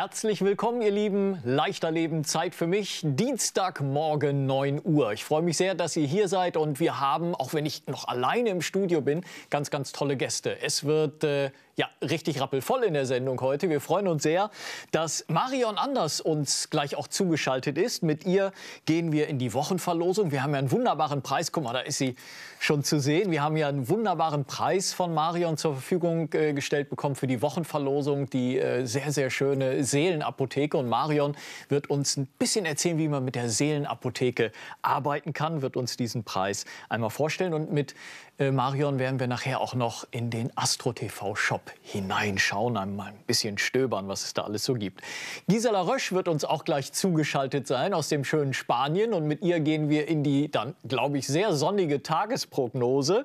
Herzlich willkommen, ihr Lieben. Leichter Leben, Zeit für mich. Dienstagmorgen 9 Uhr. Ich freue mich sehr, dass ihr hier seid und wir haben, auch wenn ich noch alleine im Studio bin, ganz, ganz tolle Gäste. Es wird äh, ja, richtig rappelvoll in der Sendung heute. Wir freuen uns sehr, dass Marion Anders uns gleich auch zugeschaltet ist. Mit ihr gehen wir in die Wochenverlosung. Wir haben ja einen wunderbaren Preis. Guck mal, da ist sie schon zu sehen. Wir haben ja einen wunderbaren Preis von Marion zur Verfügung äh, gestellt bekommen für die Wochenverlosung. Die äh, sehr, sehr schöne Seelenapotheke. Und Marion wird uns ein bisschen erzählen, wie man mit der Seelenapotheke arbeiten kann, wird uns diesen Preis einmal vorstellen. Und mit Marion werden wir nachher auch noch in den Astro TV Shop hineinschauen, einmal ein bisschen stöbern, was es da alles so gibt. Gisela Rösch wird uns auch gleich zugeschaltet sein aus dem schönen Spanien und mit ihr gehen wir in die dann, glaube ich, sehr sonnige Tagesprognose.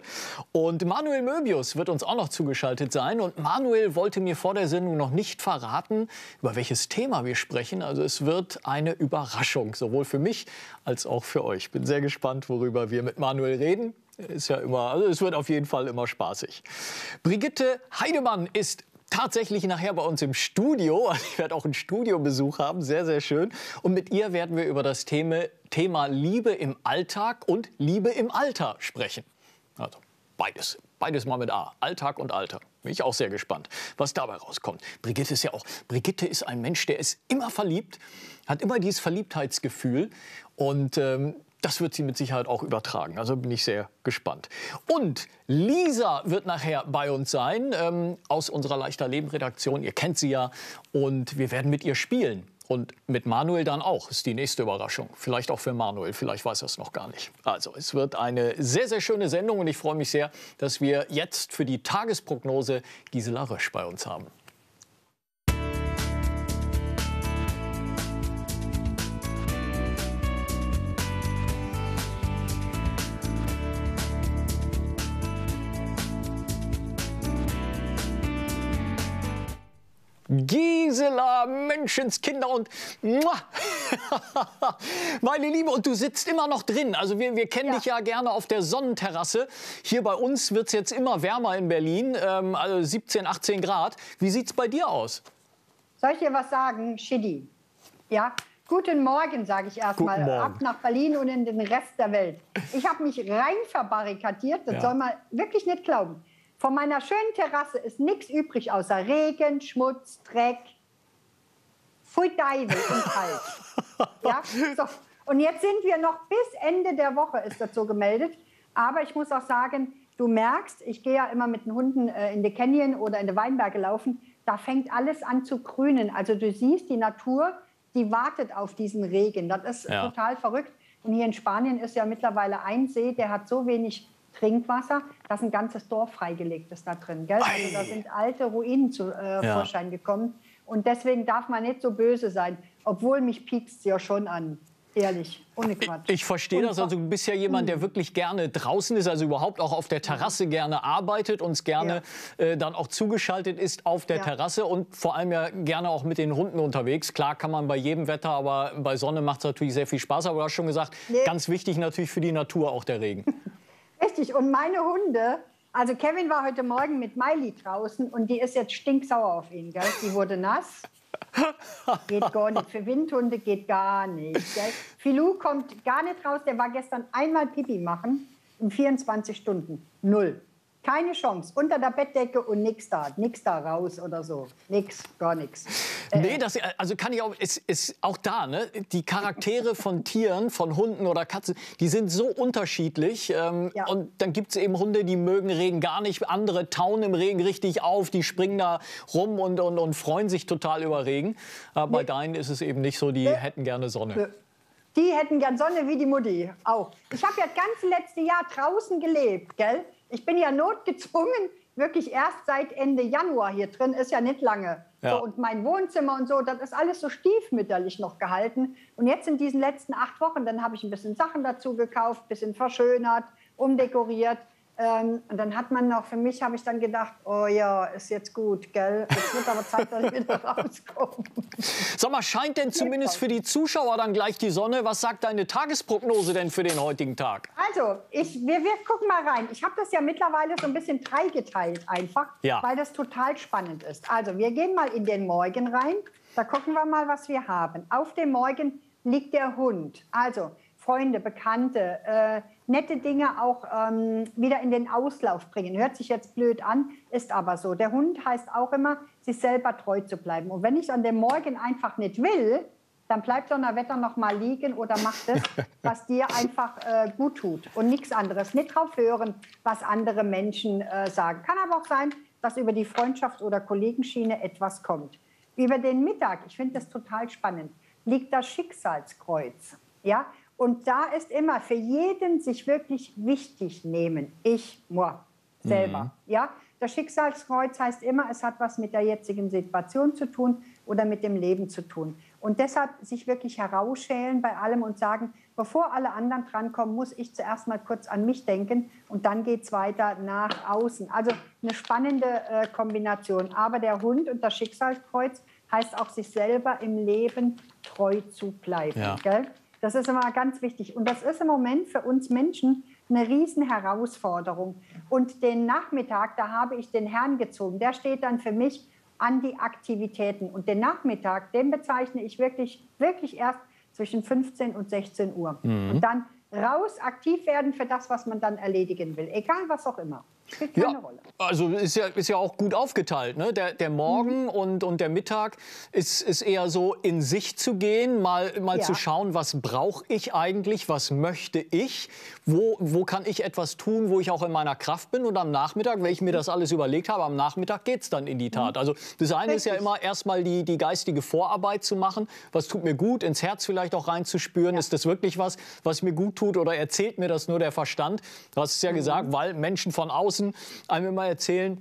Und Manuel Möbius wird uns auch noch zugeschaltet sein und Manuel wollte mir vor der Sendung noch nicht verraten, über welches Thema wir sprechen. Also es wird eine Überraschung, sowohl für mich als auch für euch. Bin sehr gespannt, worüber wir mit Manuel reden. Ist ja immer, also es wird auf jeden Fall immer spaßig. Brigitte Heidemann ist tatsächlich nachher bei uns im Studio. Ich werde auch einen Studiobesuch haben, sehr, sehr schön. Und mit ihr werden wir über das Thema, Thema Liebe im Alltag und Liebe im Alter sprechen. Also beides, beides mal mit A, Alltag und Alter. Bin ich auch sehr gespannt, was dabei rauskommt. Brigitte ist ja auch, Brigitte ist ein Mensch, der ist immer verliebt, hat immer dieses Verliebtheitsgefühl und ähm, das wird sie mit Sicherheit auch übertragen. Also bin ich sehr gespannt. Und Lisa wird nachher bei uns sein ähm, aus unserer Leichter Leben Redaktion. Ihr kennt sie ja. Und wir werden mit ihr spielen. Und mit Manuel dann auch, ist die nächste Überraschung. Vielleicht auch für Manuel, vielleicht weiß er es noch gar nicht. Also, es wird eine sehr, sehr schöne Sendung und ich freue mich sehr, dass wir jetzt für die Tagesprognose Gisela Rösch bei uns haben. Gisela, Menschenskinder und meine Liebe, und du sitzt immer noch drin. Also wir, wir kennen ja. dich ja gerne auf der Sonnenterrasse. Hier bei uns wird es jetzt immer wärmer in Berlin, ähm, also 17, 18 Grad. Wie sieht es bei dir aus? Soll ich dir was sagen, Shidi? Ja, Guten Morgen, sage ich erstmal, ab nach Berlin und in den Rest der Welt. Ich habe mich rein verbarrikadiert, das ja. soll man wirklich nicht glauben. Von meiner schönen Terrasse ist nichts übrig außer Regen, Schmutz, Dreck. Pfui Teufel und kalt. ja? so. Und jetzt sind wir noch bis Ende der Woche, ist das so gemeldet. Aber ich muss auch sagen, du merkst, ich gehe ja immer mit den Hunden äh, in die Canyon oder in die Weinberge laufen, da fängt alles an zu grünen. Also du siehst, die Natur, die wartet auf diesen Regen. Das ist ja. total verrückt. Und hier in Spanien ist ja mittlerweile ein See, der hat so wenig Trinkwasser, dass ein ganzes Dorf freigelegt ist da drin. Gell? Also da sind alte Ruinen zu äh, ja. Vorschein gekommen. Und deswegen darf man nicht so böse sein, obwohl mich piekst ja schon an. Ehrlich, ohne Quatsch. Ich, ich verstehe das. Also du bist ja jemand, der hm. wirklich gerne draußen ist, also überhaupt auch auf der Terrasse gerne arbeitet, uns gerne ja. äh, dann auch zugeschaltet ist auf der ja. Terrasse und vor allem ja gerne auch mit den Hunden unterwegs. Klar kann man bei jedem Wetter, aber bei Sonne macht es natürlich sehr viel Spaß. Aber du hast schon gesagt, nee. ganz wichtig natürlich für die Natur auch der Regen. Richtig. Und meine Hunde, also Kevin war heute Morgen mit Miley draußen und die ist jetzt stinksauer auf ihn. Gell? Die wurde nass. Geht gar nicht. Für Windhunde geht gar nicht. Gell? Filou kommt gar nicht raus. Der war gestern einmal Pipi machen in 24 Stunden. Null. Keine Chance. Unter der Bettdecke und nix da. Nix da raus oder so. Nix, gar nichts. Äh, nee, das, also kann ich auch, ist, ist auch da, ne? Die Charaktere von Tieren, von Hunden oder Katzen, die sind so unterschiedlich. Ähm, ja. Und dann gibt es eben Hunde, die mögen Regen gar nicht. Andere tauen im Regen richtig auf, die springen da rum und, und, und freuen sich total über Regen. Aber nee. bei deinen ist es eben nicht so, die nee. hätten gerne Sonne. Nee. Die hätten gern Sonne wie die Mutti auch. Ich habe ja das ganze letzte Jahr draußen gelebt, gell? Ich bin ja notgezwungen, wirklich erst seit Ende Januar hier drin, ist ja nicht lange. Ja. So, und mein Wohnzimmer und so, das ist alles so stiefmütterlich noch gehalten. Und jetzt in diesen letzten acht Wochen, dann habe ich ein bisschen Sachen dazu gekauft, ein bisschen verschönert, umdekoriert. Ähm, und dann hat man noch, für mich habe ich dann gedacht, oh ja, ist jetzt gut, gell? Jetzt wird aber Zeit, dass ich wieder rauskomme. Sag mal, scheint denn zumindest für die Zuschauer dann gleich die Sonne? Was sagt deine Tagesprognose denn für den heutigen Tag? Also, ich, wir, wir gucken mal rein. Ich habe das ja mittlerweile so ein bisschen dreigeteilt einfach, ja. weil das total spannend ist. Also, wir gehen mal in den Morgen rein. Da gucken wir mal, was wir haben. Auf dem Morgen liegt der Hund. Also Freunde, Bekannte, äh, nette Dinge auch ähm, wieder in den Auslauf bringen. Hört sich jetzt blöd an, ist aber so. Der Hund heißt auch immer, sich selber treu zu bleiben. Und wenn ich an dem Morgen einfach nicht will, dann bleibt Donnerwetter noch mal liegen oder mach das, was dir einfach äh, gut tut und nichts anderes. Nicht drauf hören, was andere Menschen äh, sagen. Kann aber auch sein, dass über die Freundschaft oder Kollegenschiene etwas kommt. Über den Mittag, ich finde das total spannend, liegt das Schicksalskreuz. Ja, und da ist immer für jeden sich wirklich wichtig nehmen. Ich, moi, selber. Mhm. Ja? Das Schicksalskreuz heißt immer, es hat was mit der jetzigen Situation zu tun oder mit dem Leben zu tun. Und deshalb sich wirklich herausschälen bei allem und sagen, bevor alle anderen drankommen, muss ich zuerst mal kurz an mich denken und dann geht es weiter nach außen. Also eine spannende äh, Kombination. Aber der Hund und das Schicksalskreuz heißt auch, sich selber im Leben treu zu bleiben. Ja. Gell? Das ist immer ganz wichtig. Und das ist im Moment für uns Menschen eine Riesenherausforderung. Und den Nachmittag, da habe ich den Herrn gezogen. Der steht dann für mich an die Aktivitäten. Und den Nachmittag, den bezeichne ich wirklich, wirklich erst zwischen 15 und 16 Uhr. Mhm. Und dann raus, aktiv werden für das, was man dann erledigen will. Egal was auch immer. Spielt keine ja, Rolle. Also ist ja, ist ja auch gut aufgeteilt. Ne? Der, der Morgen mhm. und, und der Mittag ist, ist eher so in sich zu gehen, mal, mal ja. zu schauen, was brauche ich eigentlich, was möchte ich, wo, wo kann ich etwas tun, wo ich auch in meiner Kraft bin. Und am Nachmittag, wenn ich mir das alles überlegt habe, am Nachmittag geht es dann in die Tat. Mhm. Also das eine Richtig. ist ja immer erstmal die, die geistige Vorarbeit zu machen. Was tut mir gut, ins Herz vielleicht auch reinzuspüren. Ja. Ist das wirklich was, was mir gut tut oder erzählt mir das nur der Verstand? Du hast es ja mhm. gesagt, weil Menschen von außen außen einem immer erzählen,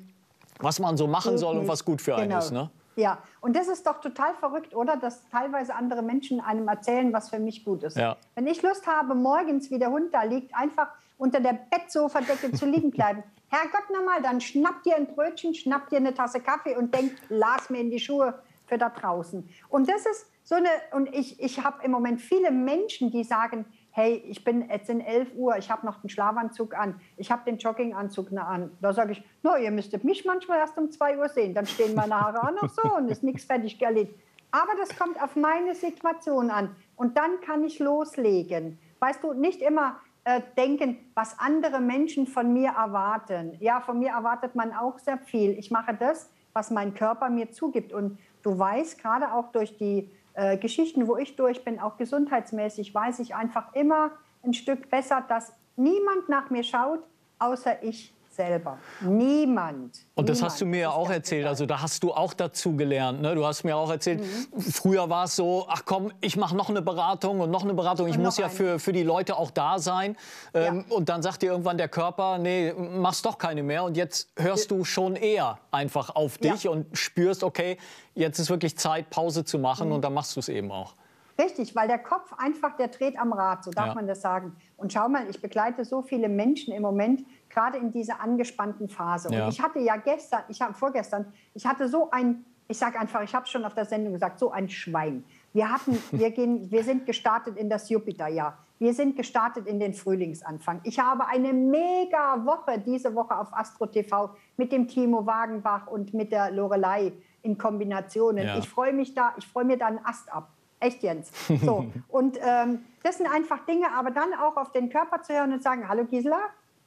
was man so machen soll und was gut für einen genau. ist. Ne? Ja, und das ist doch total verrückt, oder? Dass teilweise andere Menschen einem erzählen, was für mich gut ist. Ja. Wenn ich Lust habe, morgens, wie der Hund da liegt, einfach unter der Bettsofadecke zu liegen bleiben. Herrgott nochmal, dann schnappt dir ein Brötchen, schnappt dir eine Tasse Kaffee und denkt, las mir in die Schuhe für da draußen. Und das ist so eine, und ich, ich habe im Moment viele Menschen, die sagen, hey, ich bin jetzt in 11 Uhr, ich habe noch den Schlafanzug an, ich habe den Jogginganzug an. Da sage ich, no, ihr müsstet mich manchmal erst um 2 Uhr sehen, dann stehen meine Haare auch noch so und ist nichts fertig erledigt. Aber das kommt auf meine Situation an und dann kann ich loslegen. Weißt du, nicht immer äh, denken, was andere Menschen von mir erwarten. Ja, von mir erwartet man auch sehr viel. Ich mache das, was mein Körper mir zugibt. Und du weißt, gerade auch durch die äh, Geschichten, wo ich durch bin, auch gesundheitsmäßig, weiß ich einfach immer ein Stück besser, dass niemand nach mir schaut, außer ich selber. Niemand. Und das niemand hast du mir ja auch erzählt. Also da hast du auch dazu gelernt. Ne? Du hast mir auch erzählt, mhm. früher war es so, ach komm, ich mache noch eine Beratung und noch eine Beratung. Ich muss ja für, für die Leute auch da sein. Ähm, ja. Und dann sagt dir irgendwann der Körper, nee, machst doch keine mehr. Und jetzt hörst du schon eher einfach auf dich ja. und spürst, okay, jetzt ist wirklich Zeit, Pause zu machen. Mhm. Und dann machst du es eben auch. Richtig, weil der Kopf einfach, der dreht am Rad, so darf ja. man das sagen. Und schau mal, ich begleite so viele Menschen im Moment, gerade in dieser angespannten Phase. Ja. Und ich hatte ja gestern, ich habe vorgestern, ich hatte so ein, ich sage einfach, ich habe schon auf der Sendung gesagt, so ein Schwein. Wir hatten, wir gehen, wir sind gestartet in das Jupiterjahr. Wir sind gestartet in den Frühlingsanfang. Ich habe eine mega Woche diese Woche auf Astro TV mit dem Timo Wagenbach und mit der Lorelei in Kombinationen. Ja. Ich freue mich da, ich freue mir da einen Ast ab. Echt Jens. So. und ähm, das sind einfach Dinge, aber dann auch auf den Körper zu hören und sagen, hallo Gisela,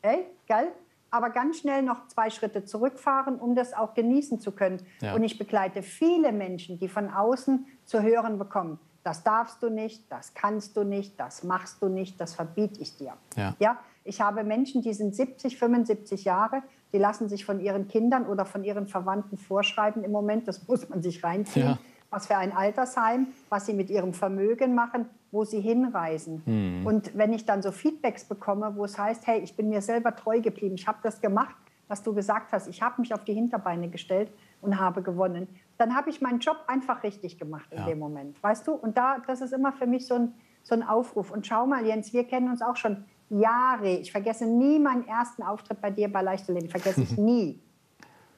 ey, geil, aber ganz schnell noch zwei Schritte zurückfahren, um das auch genießen zu können. Ja. Und ich begleite viele Menschen, die von außen zu hören bekommen, das darfst du nicht, das kannst du nicht, das machst du nicht, das verbiete ich dir. Ja. ja. Ich habe Menschen, die sind 70, 75 Jahre, die lassen sich von ihren Kindern oder von ihren Verwandten vorschreiben im Moment, das muss man sich reinziehen. Ja was für ein Altersheim, was sie mit ihrem Vermögen machen, wo sie hinreisen. Mhm. Und wenn ich dann so Feedbacks bekomme, wo es heißt, hey, ich bin mir selber treu geblieben, ich habe das gemacht, was du gesagt hast, ich habe mich auf die Hinterbeine gestellt und habe gewonnen, dann habe ich meinen Job einfach richtig gemacht in ja. dem Moment, weißt du? Und da, das ist immer für mich so ein, so ein Aufruf. Und schau mal, Jens, wir kennen uns auch schon Jahre. Ich vergesse nie meinen ersten Auftritt bei dir bei Leichterleben, vergesse ich nie.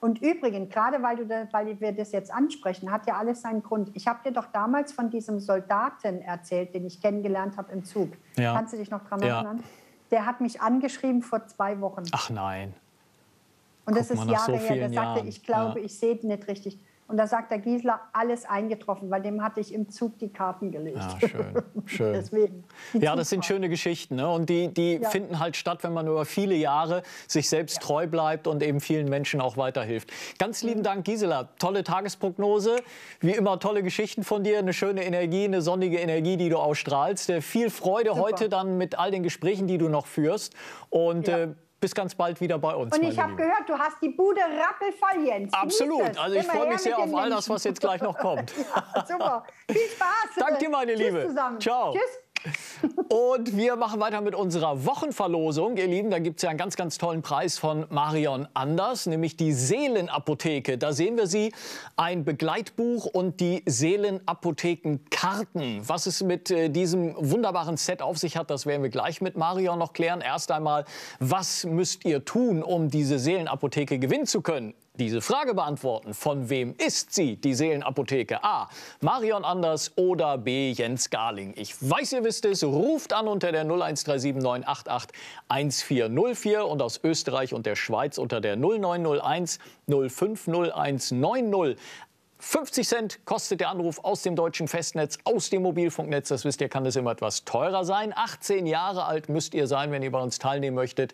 Und übrigens, gerade weil, du da, weil wir das jetzt ansprechen, hat ja alles seinen Grund. Ich habe dir doch damals von diesem Soldaten erzählt, den ich kennengelernt habe im Zug. Ja. Kannst du dich noch daran erinnern? Ja. Der hat mich angeschrieben vor zwei Wochen. Ach nein. Und Guck das ist Jahre so her. Der sagte, ich glaube, ja. ich sehe nicht richtig. Und da sagt der Giesler, alles eingetroffen, weil dem hatte ich im Zug die Karten gelegt. Ja, ah, schön, schön. Deswegen, ja, das sind schöne Geschichten. Ne? Und die, die ja. finden halt statt, wenn man über viele Jahre sich selbst ja. treu bleibt und eben vielen Menschen auch weiterhilft. Ganz lieben mhm. Dank, Gisela. Tolle Tagesprognose. Wie immer tolle Geschichten von dir, eine schöne Energie, eine sonnige Energie, die du ausstrahlst. Äh, viel Freude Super. heute dann mit all den Gesprächen, die du noch führst. Und ja. äh, bis ganz bald wieder bei uns. Und ich habe gehört, du hast die Bude rappelvoll, Jens. Absolut. Also ich freue mich sehr auf all das, was jetzt gleich noch kommt. ja, super. Viel Spaß. Danke dir, meine Liebe. Zusammen. Ciao. Tschüss. Und wir machen weiter mit unserer Wochenverlosung. Ihr Lieben, da gibt es ja einen ganz, ganz tollen Preis von Marion Anders, nämlich die Seelenapotheke. Da sehen wir sie, ein Begleitbuch und die Seelenapothekenkarten. Was es mit äh, diesem wunderbaren Set auf sich hat, das werden wir gleich mit Marion noch klären. Erst einmal, was müsst ihr tun, um diese Seelenapotheke gewinnen zu können? Diese Frage beantworten. Von wem ist sie, die Seelenapotheke? A. Marion Anders oder B. Jens Garling? Ich weiß, ihr wisst es. Ruft an unter der 0137988 1404 und aus Österreich und der Schweiz unter der 0901 050190. 50 Cent kostet der Anruf aus dem deutschen Festnetz, aus dem Mobilfunknetz. Das wisst ihr, kann es immer etwas teurer sein. 18 Jahre alt müsst ihr sein, wenn ihr bei uns teilnehmen möchtet.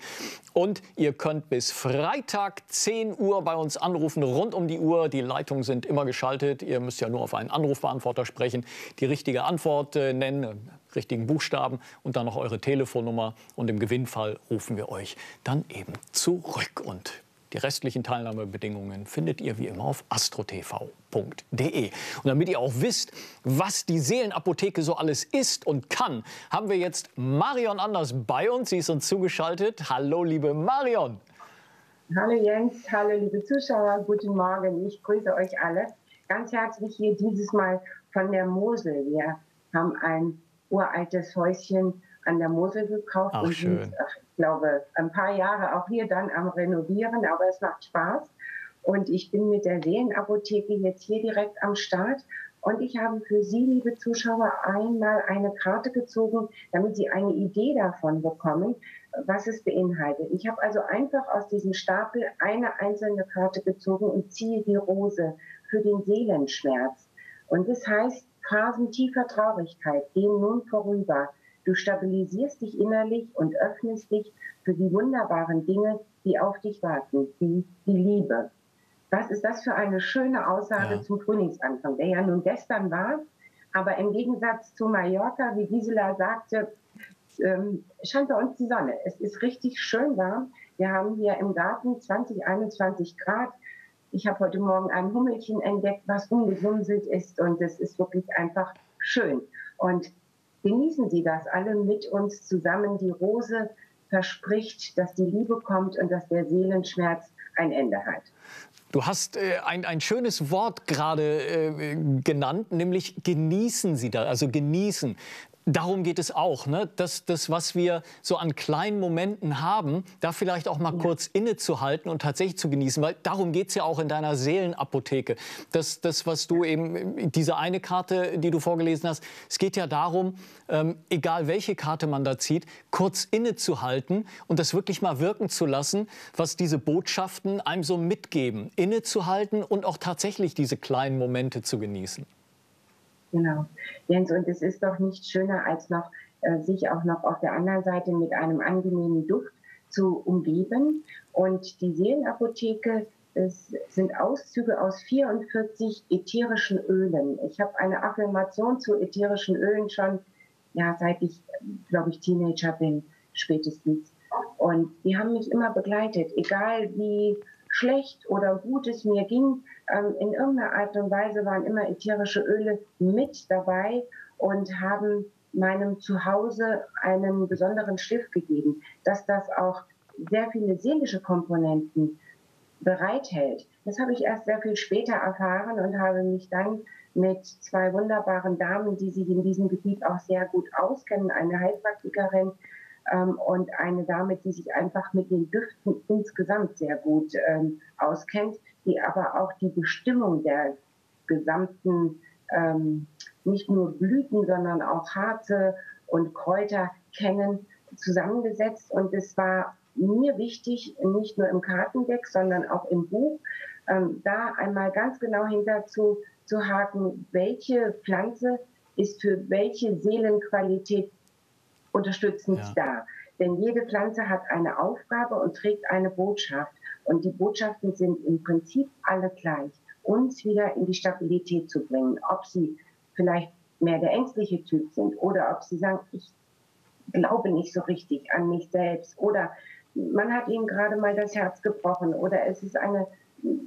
Und ihr könnt bis Freitag 10 Uhr bei uns anrufen, rund um die Uhr. Die Leitungen sind immer geschaltet. Ihr müsst ja nur auf einen Anrufbeantworter sprechen, die richtige Antwort äh, nennen, richtigen Buchstaben und dann noch eure Telefonnummer. Und im Gewinnfall rufen wir euch dann eben zurück. Und die restlichen Teilnahmebedingungen findet ihr wie immer auf astrotv.de. Und damit ihr auch wisst, was die Seelenapotheke so alles ist und kann, haben wir jetzt Marion Anders bei uns. Sie ist uns zugeschaltet. Hallo, liebe Marion. Hallo Jens, hallo liebe Zuschauer, guten Morgen. Ich grüße euch alle ganz herzlich hier dieses Mal von der Mosel. Wir haben ein uraltes Häuschen an der Mosel gekauft Ach, und schön. sind glaube, ein paar Jahre auch hier dann am Renovieren, aber es macht Spaß. Und ich bin mit der Seelenapotheke jetzt hier direkt am Start. Und ich habe für Sie, liebe Zuschauer, einmal eine Karte gezogen, damit Sie eine Idee davon bekommen, was es beinhaltet. Ich habe also einfach aus diesem Stapel eine einzelne Karte gezogen und ziehe die Rose für den Seelenschmerz. Und das heißt, Phasen tiefer Traurigkeit gehen nun vorüber. Du stabilisierst dich innerlich und öffnest dich für die wunderbaren Dinge, die auf dich warten, wie die Liebe. Was ist das für eine schöne Aussage ja. zum Frühlingsanfang, der ja nun gestern war, aber im Gegensatz zu Mallorca, wie Gisela sagte, ähm, scheint bei uns die Sonne. Es ist richtig schön warm. Wir haben hier im Garten 20, 21 Grad. Ich habe heute Morgen ein Hummelchen entdeckt, was umgesumselt ist und es ist wirklich einfach schön. Und genießen Sie das alle mit uns zusammen. Die Rose verspricht, dass die Liebe kommt und dass der Seelenschmerz ein Ende hat. Du hast äh, ein, ein schönes Wort gerade äh, genannt, nämlich genießen Sie das, also genießen. Darum geht es auch, ne? dass das, was wir so an kleinen Momenten haben, da vielleicht auch mal ja. kurz innezuhalten und tatsächlich zu genießen, weil darum geht es ja auch in deiner Seelenapotheke. Das, das, was du eben, diese eine Karte, die du vorgelesen hast, es geht ja darum, ähm, egal welche Karte man da zieht, kurz innezuhalten und das wirklich mal wirken zu lassen, was diese Botschaften einem so mitgeben. Innezuhalten und auch tatsächlich diese kleinen Momente zu genießen. Genau. Jens, und es ist doch nicht schöner, als noch äh, sich auch noch auf der anderen Seite mit einem angenehmen Duft zu umgeben. Und die Seelenapotheke es sind Auszüge aus 44 ätherischen Ölen. Ich habe eine Affirmation zu ätherischen Ölen schon, ja, seit ich, glaube ich, Teenager bin, spätestens. Und die haben mich immer begleitet, egal wie schlecht oder gut es mir ging, in irgendeiner Art und Weise waren immer ätherische Öle mit dabei und haben meinem Zuhause einen besonderen Schliff gegeben, dass das auch sehr viele seelische Komponenten bereithält. Das habe ich erst sehr viel später erfahren und habe mich dann mit zwei wunderbaren Damen, die sich in diesem Gebiet auch sehr gut auskennen, eine Heilpraktikerin ähm, und eine Dame, die sich einfach mit den Düften insgesamt sehr gut ähm, auskennt, die aber auch die Bestimmung der gesamten, ähm, nicht nur Blüten, sondern auch Harze und Kräuter kennen, zusammengesetzt. Und es war mir wichtig, nicht nur im Kartendeck, sondern auch im Buch, ähm, da einmal ganz genau hinter zu, zu haken, welche Pflanze ist für welche Seelenqualität unterstützend ja. da. Denn jede Pflanze hat eine Aufgabe und trägt eine Botschaft. Und die Botschaften sind im Prinzip alle gleich. Uns wieder in die Stabilität zu bringen. Ob sie vielleicht mehr der ängstliche Typ sind oder ob sie sagen, ich glaube nicht so richtig an mich selbst oder man hat ihnen gerade mal das Herz gebrochen oder es ist eine,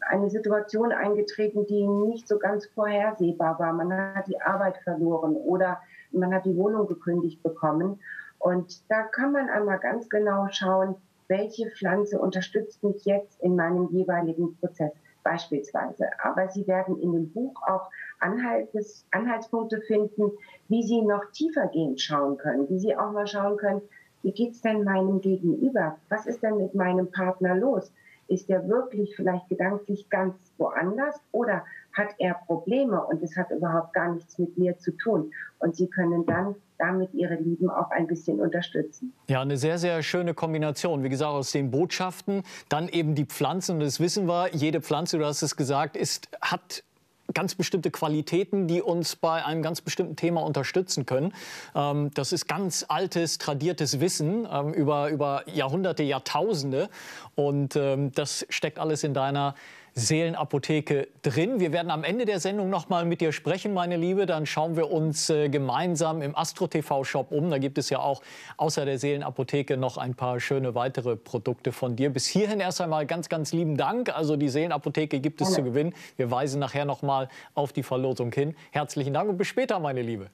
eine Situation eingetreten, die nicht so ganz vorhersehbar war. Man hat die Arbeit verloren oder man hat die Wohnung gekündigt bekommen. Und da kann man einmal ganz genau schauen, welche Pflanze unterstützt mich jetzt in meinem jeweiligen Prozess beispielsweise. Aber Sie werden in dem Buch auch Anhalts, Anhaltspunkte finden, wie Sie noch tiefer gehen schauen können, wie Sie auch mal schauen können, wie geht es denn meinem Gegenüber? Was ist denn mit meinem Partner los? Ist er wirklich vielleicht gedanklich ganz woanders oder hat er Probleme und es hat überhaupt gar nichts mit mir zu tun? Und Sie können dann damit ihre Lieben auch ein bisschen unterstützen. Ja, eine sehr, sehr schöne Kombination. Wie gesagt, aus den Botschaften, dann eben die Pflanzen. Und das wissen wir, jede Pflanze, du hast es gesagt, ist, hat ganz bestimmte Qualitäten, die uns bei einem ganz bestimmten Thema unterstützen können. Ähm, das ist ganz altes, tradiertes Wissen ähm, über, über Jahrhunderte, Jahrtausende. Und ähm, das steckt alles in deiner Seelenapotheke drin. Wir werden am Ende der Sendung noch mal mit dir sprechen, meine Liebe. Dann schauen wir uns äh, gemeinsam im Astro TV Shop um. Da gibt es ja auch außer der Seelenapotheke noch ein paar schöne weitere Produkte von dir. Bis hierhin erst einmal ganz, ganz lieben Dank. Also die Seelenapotheke gibt es ja. zu gewinnen. Wir weisen nachher noch mal auf die Verlosung hin. Herzlichen Dank und bis später, meine Liebe.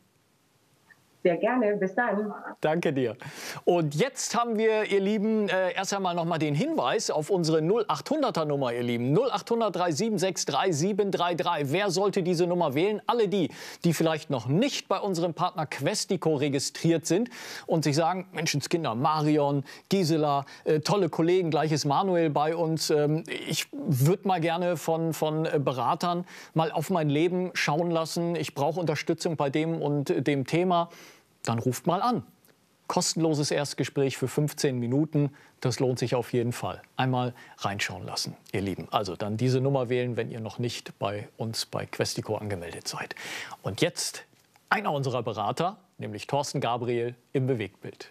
Sehr gerne, bis dann. Danke dir. Und jetzt haben wir, ihr Lieben, äh, erst einmal noch mal den Hinweis auf unsere 0800er Nummer, ihr Lieben. 0800 376 3733. Wer sollte diese Nummer wählen? Alle die, die vielleicht noch nicht bei unserem Partner Questico registriert sind und sich sagen, Menschenskinder, Marion, Gisela, äh, tolle Kollegen, gleiches Manuel bei uns. Ähm, ich würde mal gerne von, von äh, Beratern mal auf mein Leben schauen lassen. Ich brauche Unterstützung bei dem und dem Thema dann ruft mal an. Kostenloses Erstgespräch für 15 Minuten, das lohnt sich auf jeden Fall. Einmal reinschauen lassen, ihr Lieben. Also dann diese Nummer wählen, wenn ihr noch nicht bei uns bei Questico angemeldet seid. Und jetzt einer unserer Berater, nämlich Thorsten Gabriel im Bewegtbild.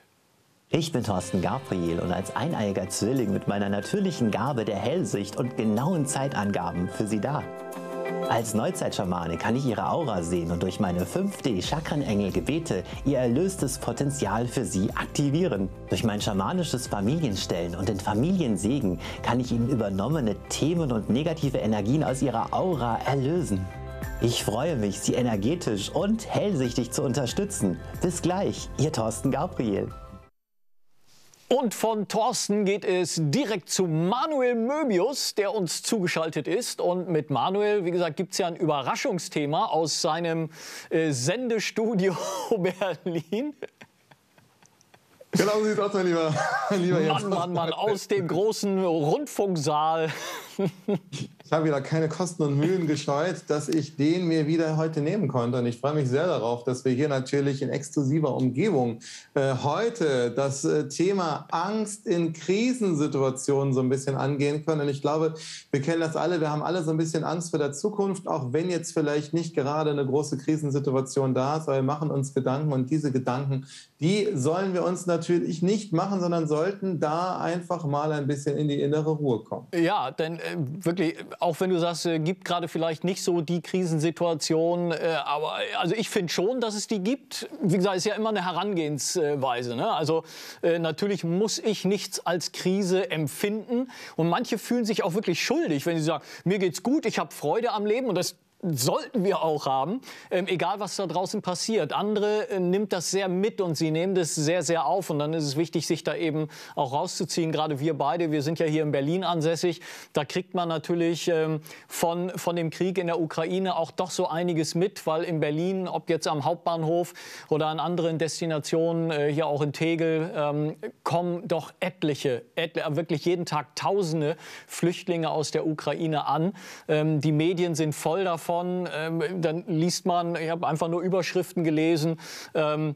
Ich bin Thorsten Gabriel und als eineiiger Zwilling mit meiner natürlichen Gabe der Hellsicht und genauen Zeitangaben für Sie da. Als Neuzeitschamane kann ich ihre Aura sehen und durch meine 5D-Chakrenengel-Gebete ihr erlöstes Potenzial für sie aktivieren. Durch mein schamanisches Familienstellen und den Familiensegen kann ich ihnen übernommene Themen und negative Energien aus ihrer Aura erlösen. Ich freue mich, Sie energetisch und hellsichtig zu unterstützen. Bis gleich, Ihr Thorsten Gabriel. Und von Thorsten geht es direkt zu Manuel Möbius, der uns zugeschaltet ist. Und mit Manuel, wie gesagt, gibt es ja ein Überraschungsthema aus seinem äh, Sendestudio Berlin. Genau sieht aus, mein lieber, mein lieber Mann, Mann, Mann, aus dem großen Rundfunksaal. Ich habe wieder keine Kosten und Mühen gescheut, dass ich den mir wieder heute nehmen konnte. Und ich freue mich sehr darauf, dass wir hier natürlich in exklusiver Umgebung äh, heute das äh, Thema Angst in Krisensituationen so ein bisschen angehen können. Und ich glaube, wir kennen das alle. Wir haben alle so ein bisschen Angst vor der Zukunft, auch wenn jetzt vielleicht nicht gerade eine große Krisensituation da ist. Aber wir machen uns Gedanken und diese Gedanken, die sollen wir uns natürlich nicht machen, sondern sollten da einfach mal ein bisschen in die innere Ruhe kommen. Ja, denn äh, wirklich, auch wenn du sagst, äh, gibt gerade vielleicht nicht so die Krisensituation, äh, aber also ich finde schon, dass es die gibt. Wie gesagt, ist ja immer eine Herangehensweise. Ne? Also äh, natürlich muss ich nichts als Krise empfinden und manche fühlen sich auch wirklich schuldig, wenn sie sagen, mir geht's gut, ich habe Freude am Leben und das sollten wir auch haben, ähm, egal was da draußen passiert. Andere äh, nimmt das sehr mit und sie nehmen das sehr, sehr auf. Und dann ist es wichtig, sich da eben auch rauszuziehen. Gerade wir beide, wir sind ja hier in Berlin ansässig. Da kriegt man natürlich ähm, von, von dem Krieg in der Ukraine auch doch so einiges mit, weil in Berlin, ob jetzt am Hauptbahnhof oder an anderen Destinationen, äh, hier auch in Tegel, ähm, kommen doch etliche, etliche, wirklich jeden Tag Tausende Flüchtlinge aus der Ukraine an. Ähm, die Medien sind voll davon davon. Ähm, dann liest man, ich habe einfach nur Überschriften gelesen, ähm,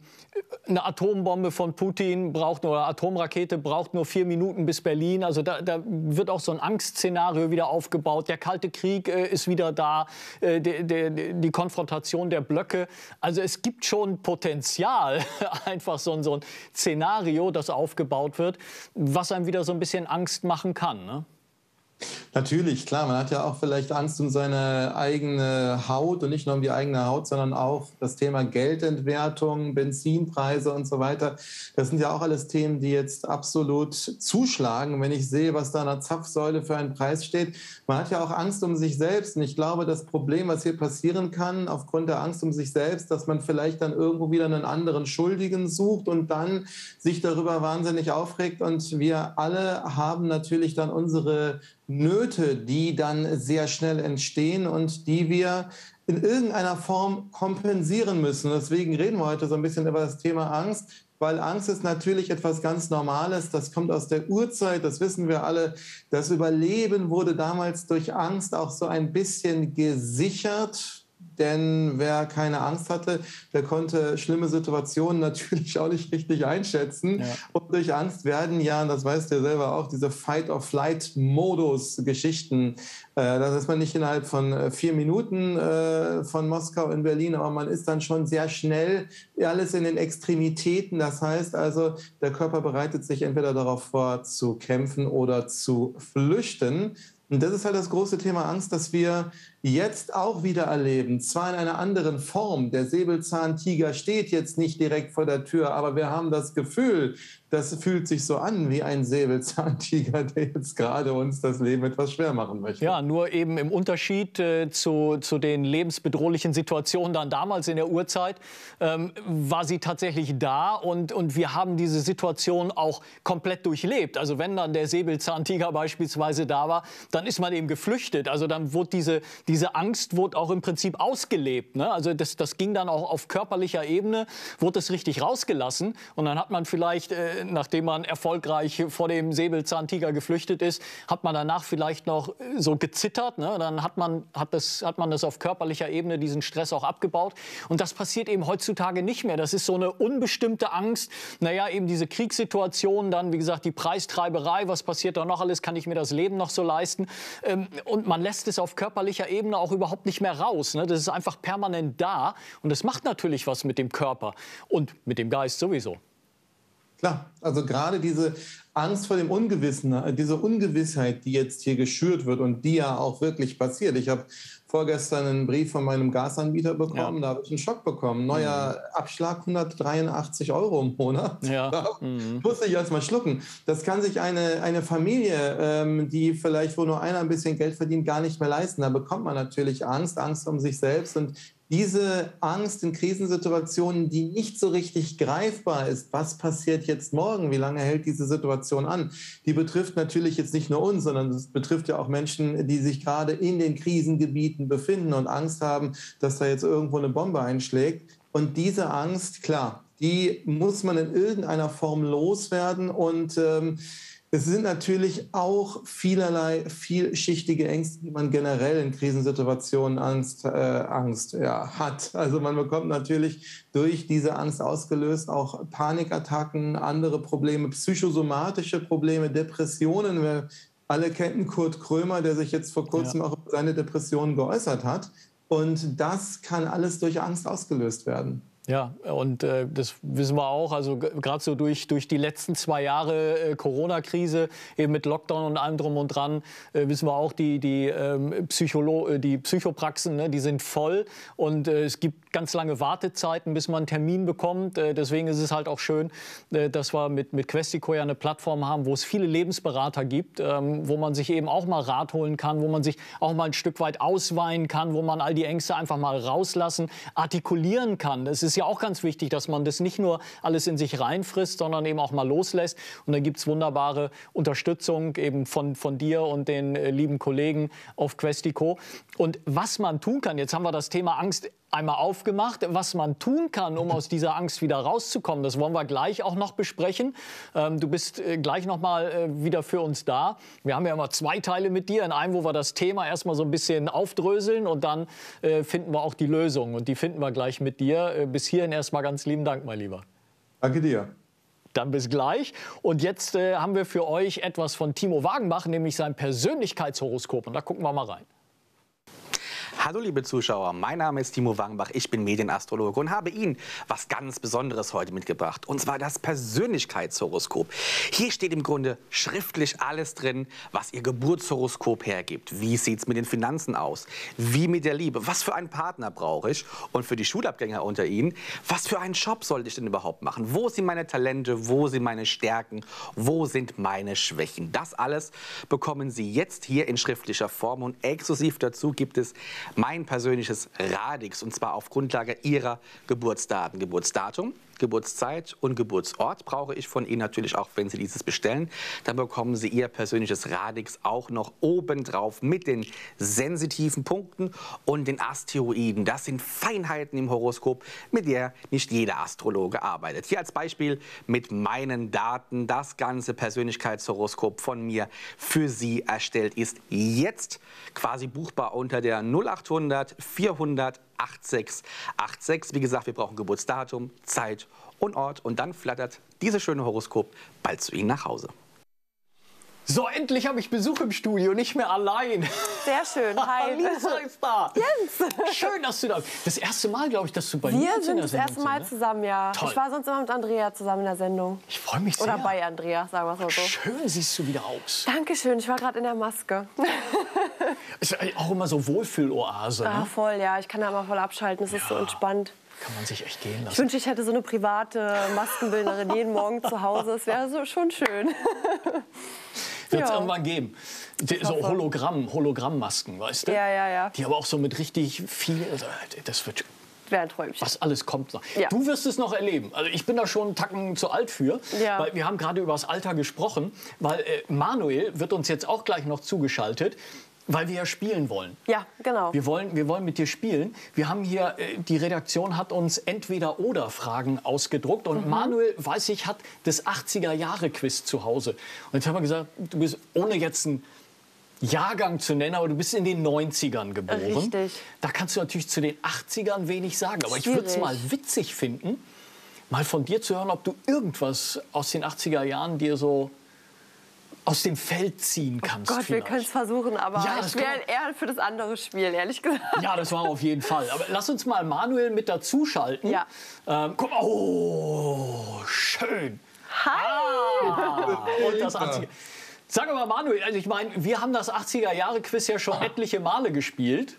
eine Atombombe von Putin braucht oder Atomrakete braucht nur vier Minuten bis Berlin. Also da, da wird auch so ein Angstszenario wieder aufgebaut. Der Kalte Krieg äh, ist wieder da, äh, die, die, die, Konfrontation der Blöcke. Also es gibt schon Potenzial, einfach so, so ein Szenario, das aufgebaut wird, was einem wieder so ein bisschen Angst machen kann. Ne? Natürlich, klar. Man hat ja auch vielleicht Angst um seine eigene Haut und nicht nur um die eigene Haut, sondern auch das Thema Geldentwertung, Benzinpreise und so weiter. Das sind ja auch alles Themen, die jetzt absolut zuschlagen, wenn ich sehe, was da an der Zapfsäule für einen Preis steht. Man hat ja auch Angst um sich selbst. Und ich glaube, das Problem, was hier passieren kann, aufgrund der Angst um sich selbst, dass man vielleicht dann irgendwo wieder einen anderen Schuldigen sucht und dann sich darüber wahnsinnig aufregt. Und wir alle haben natürlich dann unsere Nöte, die dann sehr schnell entstehen und die wir in irgendeiner Form kompensieren müssen. Deswegen reden wir heute so ein bisschen über das Thema Angst, weil Angst ist natürlich etwas ganz Normales. Das kommt aus der Urzeit, das wissen wir alle. Das Überleben wurde damals durch Angst auch so ein bisschen gesichert denn wer keine Angst hatte, der konnte schlimme Situationen natürlich auch nicht richtig einschätzen. Ja. Und durch Angst werden ja, das weißt du ja selber auch, diese Fight-or-Flight-Modus-Geschichten. Äh, das ist man nicht innerhalb von äh, vier Minuten äh, von Moskau in Berlin, aber man ist dann schon sehr schnell alles in den Extremitäten. Das heißt also, der Körper bereitet sich entweder darauf vor, zu kämpfen oder zu flüchten. Und das ist halt das große Thema Angst, dass wir jetzt auch wieder erleben, zwar in einer anderen Form. Der Säbelzahntiger steht jetzt nicht direkt vor der Tür, aber wir haben das Gefühl, das fühlt sich so an wie ein Säbelzahntiger, der jetzt gerade uns das Leben etwas schwer machen möchte. Ja, nur eben im Unterschied äh, zu, zu den lebensbedrohlichen Situationen dann damals in der Urzeit ähm, war sie tatsächlich da und, und wir haben diese Situation auch komplett durchlebt. Also wenn dann der Säbelzahntiger beispielsweise da war, dann ist man eben geflüchtet. Also dann wurde diese, diese Angst wurde auch im Prinzip ausgelebt. Ne? Also das, das ging dann auch auf körperlicher Ebene, wurde es richtig rausgelassen und dann hat man vielleicht äh, nachdem man erfolgreich vor dem Säbelzahntiger geflüchtet ist, hat man danach vielleicht noch so gezittert. Ne? Dann hat man, hat, das, hat man das auf körperlicher Ebene, diesen Stress auch abgebaut. Und das passiert eben heutzutage nicht mehr. Das ist so eine unbestimmte Angst. Naja, eben diese Kriegssituation, dann, wie gesagt, die Preistreiberei, was passiert da noch alles, kann ich mir das Leben noch so leisten? Ähm, und man lässt es auf körperlicher Ebene auch überhaupt nicht mehr raus. Ne? Das ist einfach permanent da. Und das macht natürlich was mit dem Körper und mit dem Geist sowieso. Klar, also gerade diese Angst vor dem Ungewissen, äh, diese Ungewissheit, die jetzt hier geschürt wird und die ja auch wirklich passiert. Ich habe vorgestern einen Brief von meinem Gasanbieter bekommen, ja. da habe ich einen Schock bekommen. Neuer mhm. Abschlag 183 Euro im Monat. Ja. Da mhm. musste ich erst mal schlucken. Das kann sich eine, eine Familie, ähm, die vielleicht, wo nur einer ein bisschen Geld verdient, gar nicht mehr leisten. Da bekommt man natürlich Angst, Angst um sich selbst und diese Angst in Krisensituationen, die nicht so richtig greifbar ist, was passiert jetzt morgen, wie lange hält diese Situation an, die betrifft natürlich jetzt nicht nur uns, sondern es betrifft ja auch Menschen, die sich gerade in den Krisengebieten befinden und Angst haben, dass da jetzt irgendwo eine Bombe einschlägt. Und diese Angst, klar, die muss man in irgendeiner Form loswerden. Und ähm, es sind natürlich auch vielerlei vielschichtige Ängste, die man generell in Krisensituationen Angst, äh, Angst ja, hat. Also man bekommt natürlich durch diese Angst ausgelöst auch Panikattacken, andere Probleme, psychosomatische Probleme, Depressionen. Wir alle kennen Kurt Krömer, der sich jetzt vor kurzem ja. auch über seine Depressionen geäußert hat. Und das kann alles durch Angst ausgelöst werden. Ja, und äh, das wissen wir auch. Also gerade so durch, durch die letzten zwei Jahre äh, Corona-Krise, eben mit Lockdown und allem drum und dran, äh, wissen wir auch, die, die, ähm, äh, die Psychopraxen, ne, die sind voll. Und äh, es gibt ganz lange Wartezeiten, bis man einen Termin bekommt. Äh, deswegen ist es halt auch schön, dass wir mit, mit Questico ja eine Plattform haben, wo es viele Lebensberater gibt, ähm, wo man sich eben auch mal Rat holen kann, wo man sich auch mal ein Stück weit ausweinen kann, wo man all die Ängste einfach mal rauslassen, artikulieren kann. Das ist ja auch ganz wichtig, dass man das nicht nur alles in sich reinfrisst, sondern eben auch mal loslässt. Und da gibt es wunderbare Unterstützung eben von, von dir und den äh, lieben Kollegen auf Questico. Und was man tun kann, jetzt haben wir das Thema Angst einmal aufgemacht, was man tun kann, um aus dieser Angst wieder rauszukommen. Das wollen wir gleich auch noch besprechen. Ähm, du bist äh, gleich noch mal äh, wieder für uns da. Wir haben ja immer zwei Teile mit dir. In einem, wo wir das Thema erstmal so ein bisschen aufdröseln und dann äh, finden wir auch die Lösung. Und die finden wir gleich mit dir. Äh, bis hierhin erstmal ganz lieben Dank, mein Lieber. Danke dir. Dann bis gleich. Und jetzt äh, haben wir für euch etwas von Timo Wagenbach, nämlich sein Persönlichkeitshoroskop. Und da gucken wir mal rein. Hallo liebe Zuschauer, mein Name ist Timo Wangenbach, ich bin Medienastrologe und habe Ihnen was ganz Besonderes heute mitgebracht. Und zwar das Persönlichkeitshoroskop. Hier steht im Grunde schriftlich alles drin, was Ihr Geburtshoroskop hergibt. Wie sieht es mit den Finanzen aus? Wie mit der Liebe? Was für einen Partner brauche ich? Und für die Schulabgänger unter Ihnen, was für einen Job sollte ich denn überhaupt machen? Wo sind meine Talente? Wo sind meine Stärken? Wo sind meine Schwächen? Das alles bekommen Sie jetzt hier in schriftlicher Form und exklusiv dazu gibt es mein persönliches Radix und zwar auf Grundlage Ihrer Geburtsdaten, Geburtsdatum, Geburtszeit und Geburtsort brauche ich von Ihnen natürlich auch, wenn Sie dieses bestellen. Dann bekommen Sie Ihr persönliches Radix auch noch obendrauf mit den sensitiven Punkten und den Asteroiden. Das sind Feinheiten im Horoskop, mit der nicht jeder Astrologe arbeitet. Hier als Beispiel mit meinen Daten das ganze Persönlichkeitshoroskop von mir für Sie erstellt ist. Jetzt quasi buchbar unter der 0800 400 8686. Wie gesagt, wir brauchen Geburtsdatum, Zeit und Ort und dann flattert dieses schöne Horoskop bald zu Ihnen nach Hause. So, endlich habe ich Besuch im Studio, nicht mehr allein. Sehr schön. Hi. Lisa ist da. Jens. Schön, dass du da bist. Das erste Mal, glaube ich, dass du bei Wir mir sind das erste Mal sind, ne? zusammen, ja. Toll. Ich war sonst immer mit Andrea zusammen in der Sendung. Ich freue mich sehr. Oder bei Andrea, sagen wir es mal so. Schön siehst du wieder aus. Dankeschön, ich war gerade in der Maske. Ist ja auch immer so Wohlfühloase. Ah, Ne? voll, ja. Ich kann da mal voll abschalten. Es ist so entspannt. Kann man sich echt gehen Ich lassen. wünschte, ich hätte so eine private Maskenbildnerin jeden Morgen zu Hause. Es wäre so schon schön. Wird es Ja. irgendwann geben. Die- So. Hologramm, Hologrammmasken, weißt du? Ja, ja, ja. Die aber auch so mit richtig viel. also, Das wird was alles kommt noch. Ja. Du wirst es noch erleben. Also ich bin da schon einen Tacken zu alt für. Ja. Weil wir haben gerade über das Alter gesprochen. Weil äh, Manuel wird uns jetzt auch gleich noch zugeschaltet. Weil wir ja spielen wollen. Ja, genau. Wir wollen, wir wollen mit dir spielen. Wir haben hier, äh, die Redaktion hat uns Entweder-Oder-Fragen ausgedruckt. Und Manuel, weiß ich, hat das 80er-Jahre-Quiz zu Hause. Und jetzt haben wir gesagt, du bist, ohne jetzt einen Jahrgang zu nennen, aber du bist in den 90ern geboren. Richtig. Da kannst du natürlich zu den 80ern wenig sagen. Aber ich würde es Schwierig. mal witzig finden, mal von dir zu hören, ob du irgendwas aus den 80er Jahren dir so aus dem Feld ziehen kannst. Oh Gott, wir vielleicht. können es versuchen, aber Ja, das ich wäre eher für das andere Spiel, ehrlich gesagt. Ja, das war auf jeden Fall. Aber lass uns mal Manuel mit dazuschalten. Ja. Ähm, guck mal, oh, schön. Ah, und das 80er. Sag mal, Manuel, also ich meine, wir haben das 80er-Jahre-Quiz ja schon etliche Male gespielt.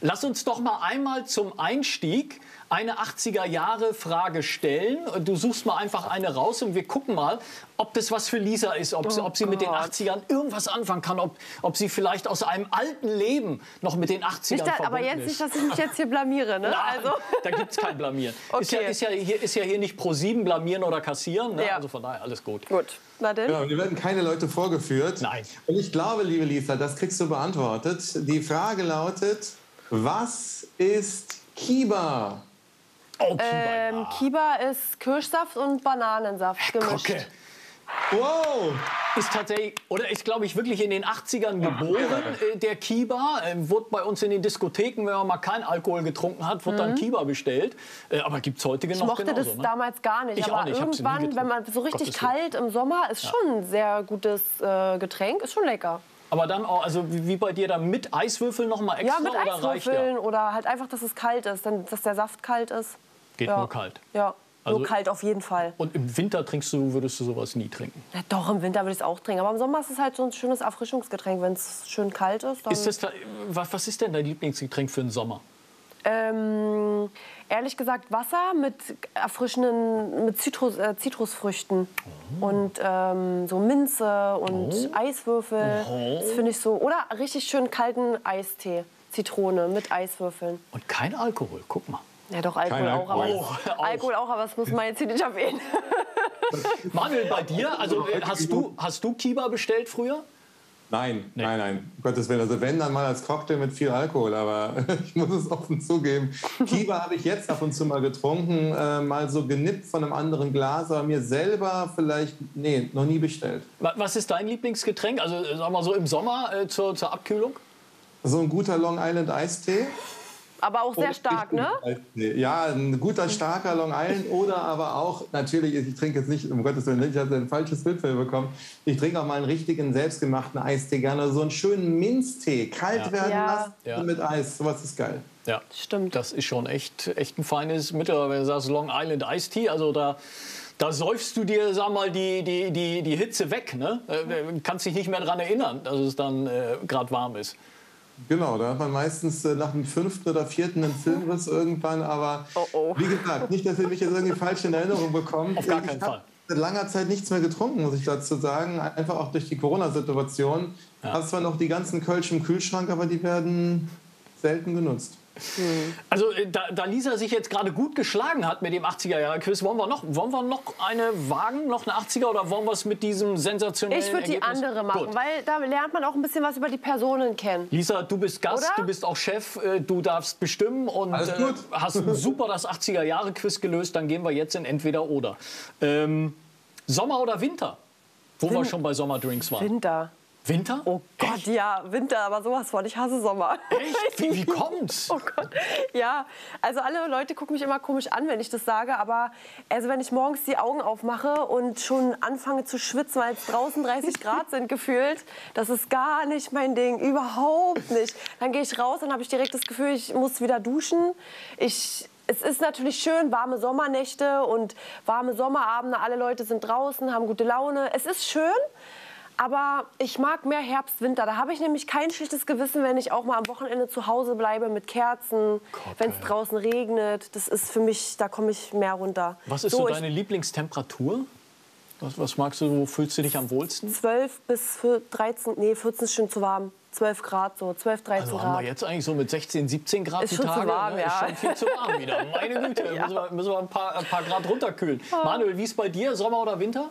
Lass uns doch mal einmal zum Einstieg eine 80er-Jahre-Frage stellen. Du suchst mal einfach eine raus und wir gucken mal, ob das was für Lisa ist, ob, sie, ob sie mit den 80ern irgendwas anfangen kann, ob, ob sie vielleicht aus einem alten Leben noch mit den 80ern Nicht da, verbunden aber jetzt ist. nicht, dass ich mich jetzt hier blamiere, ne? Nein, Also, da gibt es kein Blamieren. Ist, ja, Okay. ist, ja hier, ist ja hier nicht pro sieben blamieren oder kassieren. Ne? Ja. Also von daher alles gut. gut. Na denn? Ja, hier werden keine Leute vorgeführt. Nein. Und ich glaube, liebe Lisa, das kriegst du beantwortet. Die Frage lautet, was ist Kiba? Oh, Kiba, Ähm, ja. Kiba ist Kirschsaft und Bananensaft gemischt. Kocke. Wow! Ist tatsächlich, oder ist, glaube ich, wirklich in den 80ern geboren, äh, der Kiba. Äh, wurde bei uns in den Diskotheken, wenn man mal keinen Alkohol getrunken hat, wurde dann Kiba bestellt. Äh, aber gibt es heute Mhm. Ich mochte genauso. das ne? damals gar nicht. Ich auch aber nicht, irgendwann, wenn man so richtig Gottes kalt im Sommer, ist schon ein sehr gutes äh, Getränk. Ist schon lecker. Aber dann auch, also wie, bei dir, dann mit Eiswürfeln noch mal extra Ja, mit oder reicht Eiswürfeln der? oder halt einfach, dass es kalt ist, dann, dass der Saft kalt ist. Geht ja. nur kalt. Ja, Also- nur kalt auf jeden Fall. Und im Winter trinkst du, würdest du sowas nie trinken. Ja, doch, im Winter würde ich es auch trinken. Aber im Sommer ist es halt so ein schönes Erfrischungsgetränk. Wenn es schön kalt ist. Ist das, da- was ist denn dein Lieblingsgetränk für den Sommer? Ähm, ehrlich gesagt Wasser mit erfrischenden, mit Zitrus, äh, Zitrusfrüchten Oh. und ähm, so Minze und Eiswürfel. Oh. Das finde ich so. Oder richtig schön kalten Eistee, Zitrone mit Eiswürfeln. Und kein Alkohol, guck mal. Ja, doch Alkohol Kein auch, aber Alkohol. Oh, auch. Alkohol auch, aber das muss man jetzt hier nicht erwähnen. Manuel, bei dir, also äh, hast du, hast du Kiba bestellt früher? Nein, nee. nein, nein. Um Gottes Willen. Also wenn, dann mal als Cocktail mit viel Alkohol, aber ich muss es offen zugeben. Kiba habe ich jetzt ab und zu mal getrunken, äh, mal so genippt von einem anderen Glas, aber mir selber vielleicht, nee, noch nie bestellt. Was ist dein Lieblingsgetränk? Also sag mal so im Sommer äh, zur, zur Abkühlung? So ein guter Long Island Eistee. Aber auch sehr stark, ne? Ja, ein guter, starker Long Island oder aber auch, natürlich, ich trinke jetzt nicht, um Gottes Willen, ich habe ein falsches Bild für bekommen, ich trinke auch mal einen richtigen, selbstgemachten Eistee gerne, so einen schönen Minztee, kalt ja. werden lassen ja. mit Eis, sowas ist geil. Ja, stimmt. Das ist schon echt, echt ein feines Mittel, wenn du sagst Long Island Eistee, also da da säufst du dir, sag mal, die, die, die, die Hitze weg. Ne? Äh, kannst dich nicht mehr daran erinnern, dass es dann äh, gerade warm ist. Genau, da hat man meistens äh, nach dem fünften oder vierten einen Filmriss irgendwann. Aber oh oh. wie gesagt, nicht, dass ihr mich jetzt irgendwie falsch in Erinnerung bekommt. Auf gar keinen Fall. Seit langer Zeit nichts mehr getrunken, muss ich dazu sagen. Einfach auch durch die Corona-Situation. Ja. Hast zwar noch die ganzen Kölsch im Kühlschrank, aber die werden selten genutzt. Also äh, da, da, Lisa sich jetzt gerade gut geschlagen hat mit dem 80er-Jahre-Quiz, wollen wir, noch, wollen wir noch eine wagen, noch eine 80er oder wollen wir es mit diesem sensationellen Ich würde die andere machen, gut. weil da lernt man auch ein bisschen was über die Personen kennen. Lisa, du bist Gast, Oder? du bist auch Chef, äh, du darfst bestimmen und äh, hast super das 80er-Jahre-Quiz gelöst. Dann gehen wir jetzt in Entweder-Oder. Ähm, Sommer oder Winter? Wo Win wir schon bei Sommerdrinks waren. Winter. Winter? Oh Gott, Echt? ja, Winter, aber sowas von. Ich hasse Sommer. Echt? Wie, wie kommt's? oh Gott. Ja, also alle Leute gucken mich immer komisch an, wenn ich das sage, aber also wenn ich morgens die Augen aufmache und schon anfange zu schwitzen, weil es draußen 30 Grad sind gefühlt, das ist gar nicht mein Ding, überhaupt nicht. Dann gehe ich raus, dann habe ich direkt das Gefühl, ich muss wieder duschen. Ich es ist natürlich schön, warme Sommernächte und warme Sommerabende. Alle Leute sind draußen, haben gute Laune. Es ist schön, aber ich mag mehr Herbst, Winter. Da habe ich nämlich kein schlechtes Gewissen, wenn ich auch mal am Wochenende zu Hause bleibe mit Kerzen, wenn es draußen regnet. Das ist für mich, da komme ich mehr runter. Was ist so, so deine Lieblingstemperatur? Was, was, magst du, wo fühlst du dich am wohlsten? 12 bis 13, nee, 14 ist schon zu warm. 12 Grad, so 12, 13 also Grad. Haben wir jetzt eigentlich so mit 16, 17 Grad ist die schon Tage? Zu warm, ne? ja. Ist schon viel zu warm wieder. Meine Güte, ja. müssen, wir, müssen wir ein, paar, ein paar Grad runterkühlen. Oh. Manuel, wie ist bei dir, Sommer oder Winter?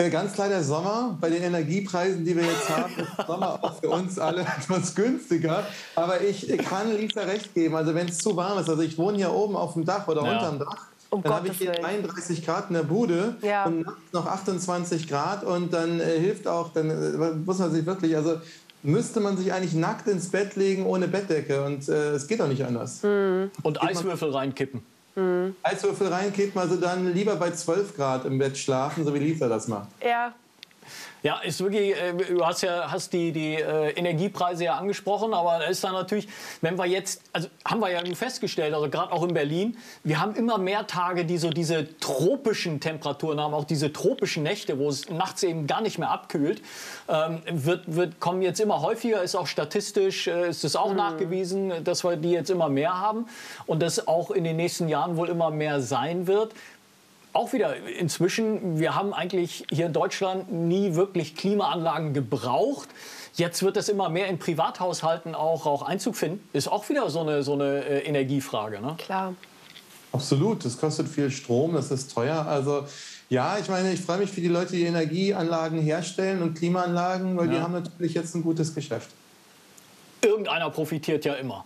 Äh, ganz klar der Sommer. Bei den Energiepreisen, die wir jetzt haben, ist Sommer auch für uns alle etwas günstiger. Aber ich kann Lisa recht geben. Also wenn es zu warm ist, also ich wohne hier oben auf dem Dach oder ja. unterm Dach, um dann habe ich hier 31 Grad in der Bude ja. und nachts noch 28 Grad und dann äh, hilft auch, dann äh, muss man sich wirklich, also müsste man sich eigentlich nackt ins Bett legen ohne Bettdecke und äh, es geht auch nicht anders. Mhm. Und Eiswürfel reinkippen. Mhm. Eiswürfel reinkippen, also dann lieber bei 12 Grad im Bett schlafen, so wie Lisa das macht. Ja, ja, ist wirklich, äh, du hast ja hast die, die äh, Energiepreise ja angesprochen, aber da ist dann natürlich, wenn wir jetzt, also haben wir ja festgestellt, also gerade auch in Berlin, wir haben immer mehr Tage, die so diese tropischen Temperaturen haben, auch diese tropischen Nächte, wo es nachts eben gar nicht mehr abkühlt, ähm, wird, wird, kommen jetzt immer häufiger, ist auch statistisch, äh, ist es auch mhm. nachgewiesen, dass wir die jetzt immer mehr haben und das auch in den nächsten Jahren wohl immer mehr sein wird auch wieder inzwischen, wir haben eigentlich hier in Deutschland nie wirklich Klimaanlagen gebraucht. Jetzt wird das immer mehr in Privathaushalten auch, auch Einzug finden. Ist auch wieder so eine, so eine äh, Energiefrage. Ne? Klar. Absolut, das kostet viel Strom, das ist teuer. Also ja, ich meine, ich freue mich für die Leute, die Energieanlagen herstellen und Klimaanlagen, weil ja. die haben natürlich jetzt ein gutes Geschäft. Irgendeiner profitiert ja immer.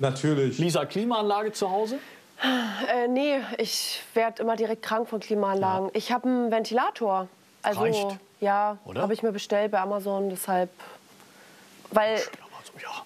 Natürlich. Lisa, Klimaanlage zu Hause? Äh, nee, ich werde immer direkt krank von Klimaanlagen. Ja. Ich habe einen Ventilator. Also, Reicht. ja, habe ich mir bestellt bei Amazon, deshalb. Weil.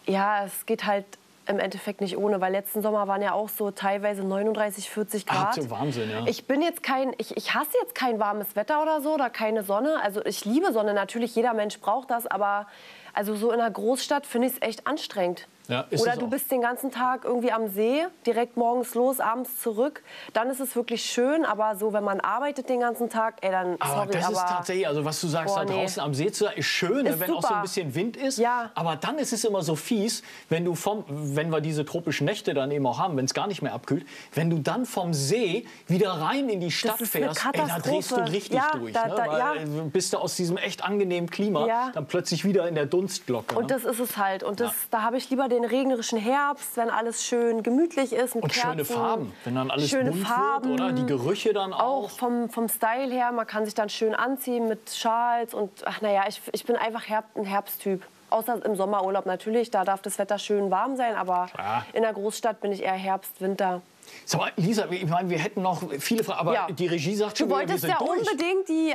ja. ja, es geht halt im Endeffekt nicht ohne, weil letzten Sommer waren ja auch so teilweise 39, 40 Grad. Ach, Wahnsinn, ja. Ich bin jetzt kein, ich, ich hasse jetzt kein warmes Wetter oder so oder keine Sonne. Also ich liebe Sonne natürlich, jeder Mensch braucht das, aber also so in einer Großstadt finde ich es echt anstrengend. Ja, Oder du bist den ganzen Tag irgendwie am See, direkt morgens los, abends zurück. Dann ist es wirklich schön, aber so, wenn man arbeitet den ganzen Tag, ey, dann aber sorry, das aber ist tatsächlich, also was du sagst, boah, da draußen nee. am See zu sein, ist schön, ist wenn super. auch so ein bisschen Wind ist. Ja. Aber dann ist es immer so fies, wenn du vom, wenn wir diese tropischen Nächte dann eben auch haben, wenn es gar nicht mehr abkühlt, wenn du dann vom See wieder rein in die Stadt fährst, ey, da drehst du richtig ja, durch. Da, ne? da, Weil ja. bist du aus diesem echt angenehmen Klima dann plötzlich wieder in der Dunstglocke. Und ne? das ist es halt. Und das, da habe ich lieber den den regnerischen Herbst, wenn alles schön gemütlich ist. und Kerzen, schöne Farben, wenn dann alles schöne bunt Farben, wird, oder? Die Gerüche dann auch. Auch vom, vom Style her, man kann sich dann schön anziehen mit Schals und ach naja, ich, ich bin einfach Herb, ein Herbsttyp. Außer im Sommerurlaub natürlich, da darf das Wetter schön warm sein, aber Klar. in der Großstadt bin ich eher Herbst, Winter. Sag mal, Lisa, ich meine, wir hätten noch viele Fragen, aber Ja. die Regie sagt schon Du wieder, wir wolltest sind ja durch. unbedingt die äh,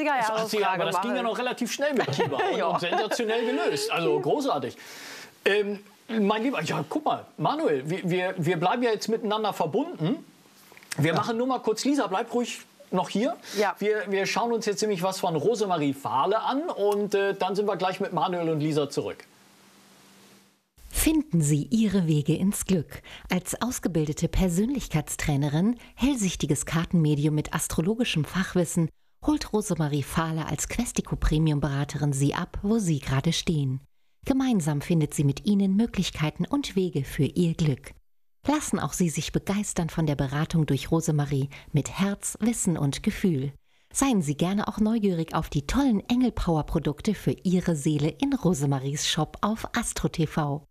80er Jahre Das 80er, aber das ging ja noch relativ schnell mit Kiba und, Ja. und sensationell gelöst. Also großartig. Ähm, mein Lieber, ja, guck mal, Manuel, wir, wir, wir bleiben ja jetzt miteinander verbunden. Wir machen nur mal kurz, Lisa, bleib ruhig noch hier. Ja. Wir, wir schauen uns jetzt nämlich was von Rosemarie Fahle an und äh, dann sind wir gleich mit Manuel und Lisa zurück. Finden Sie Ihre Wege ins Glück. Als ausgebildete Persönlichkeitstrainerin, hellsichtiges Kartenmedium mit astrologischem Fachwissen, holt Rosemarie Fahle als Questico Premium Beraterin Sie ab, wo Sie gerade stehen. Gemeinsam findet sie mit Ihnen Möglichkeiten und Wege für Ihr Glück. Lassen auch Sie sich begeistern von der Beratung durch Rosemarie mit Herz, Wissen und Gefühl. Seien Sie gerne auch neugierig auf die tollen Engel-Power-Produkte für Ihre Seele in Rosemaries Shop auf AstroTV.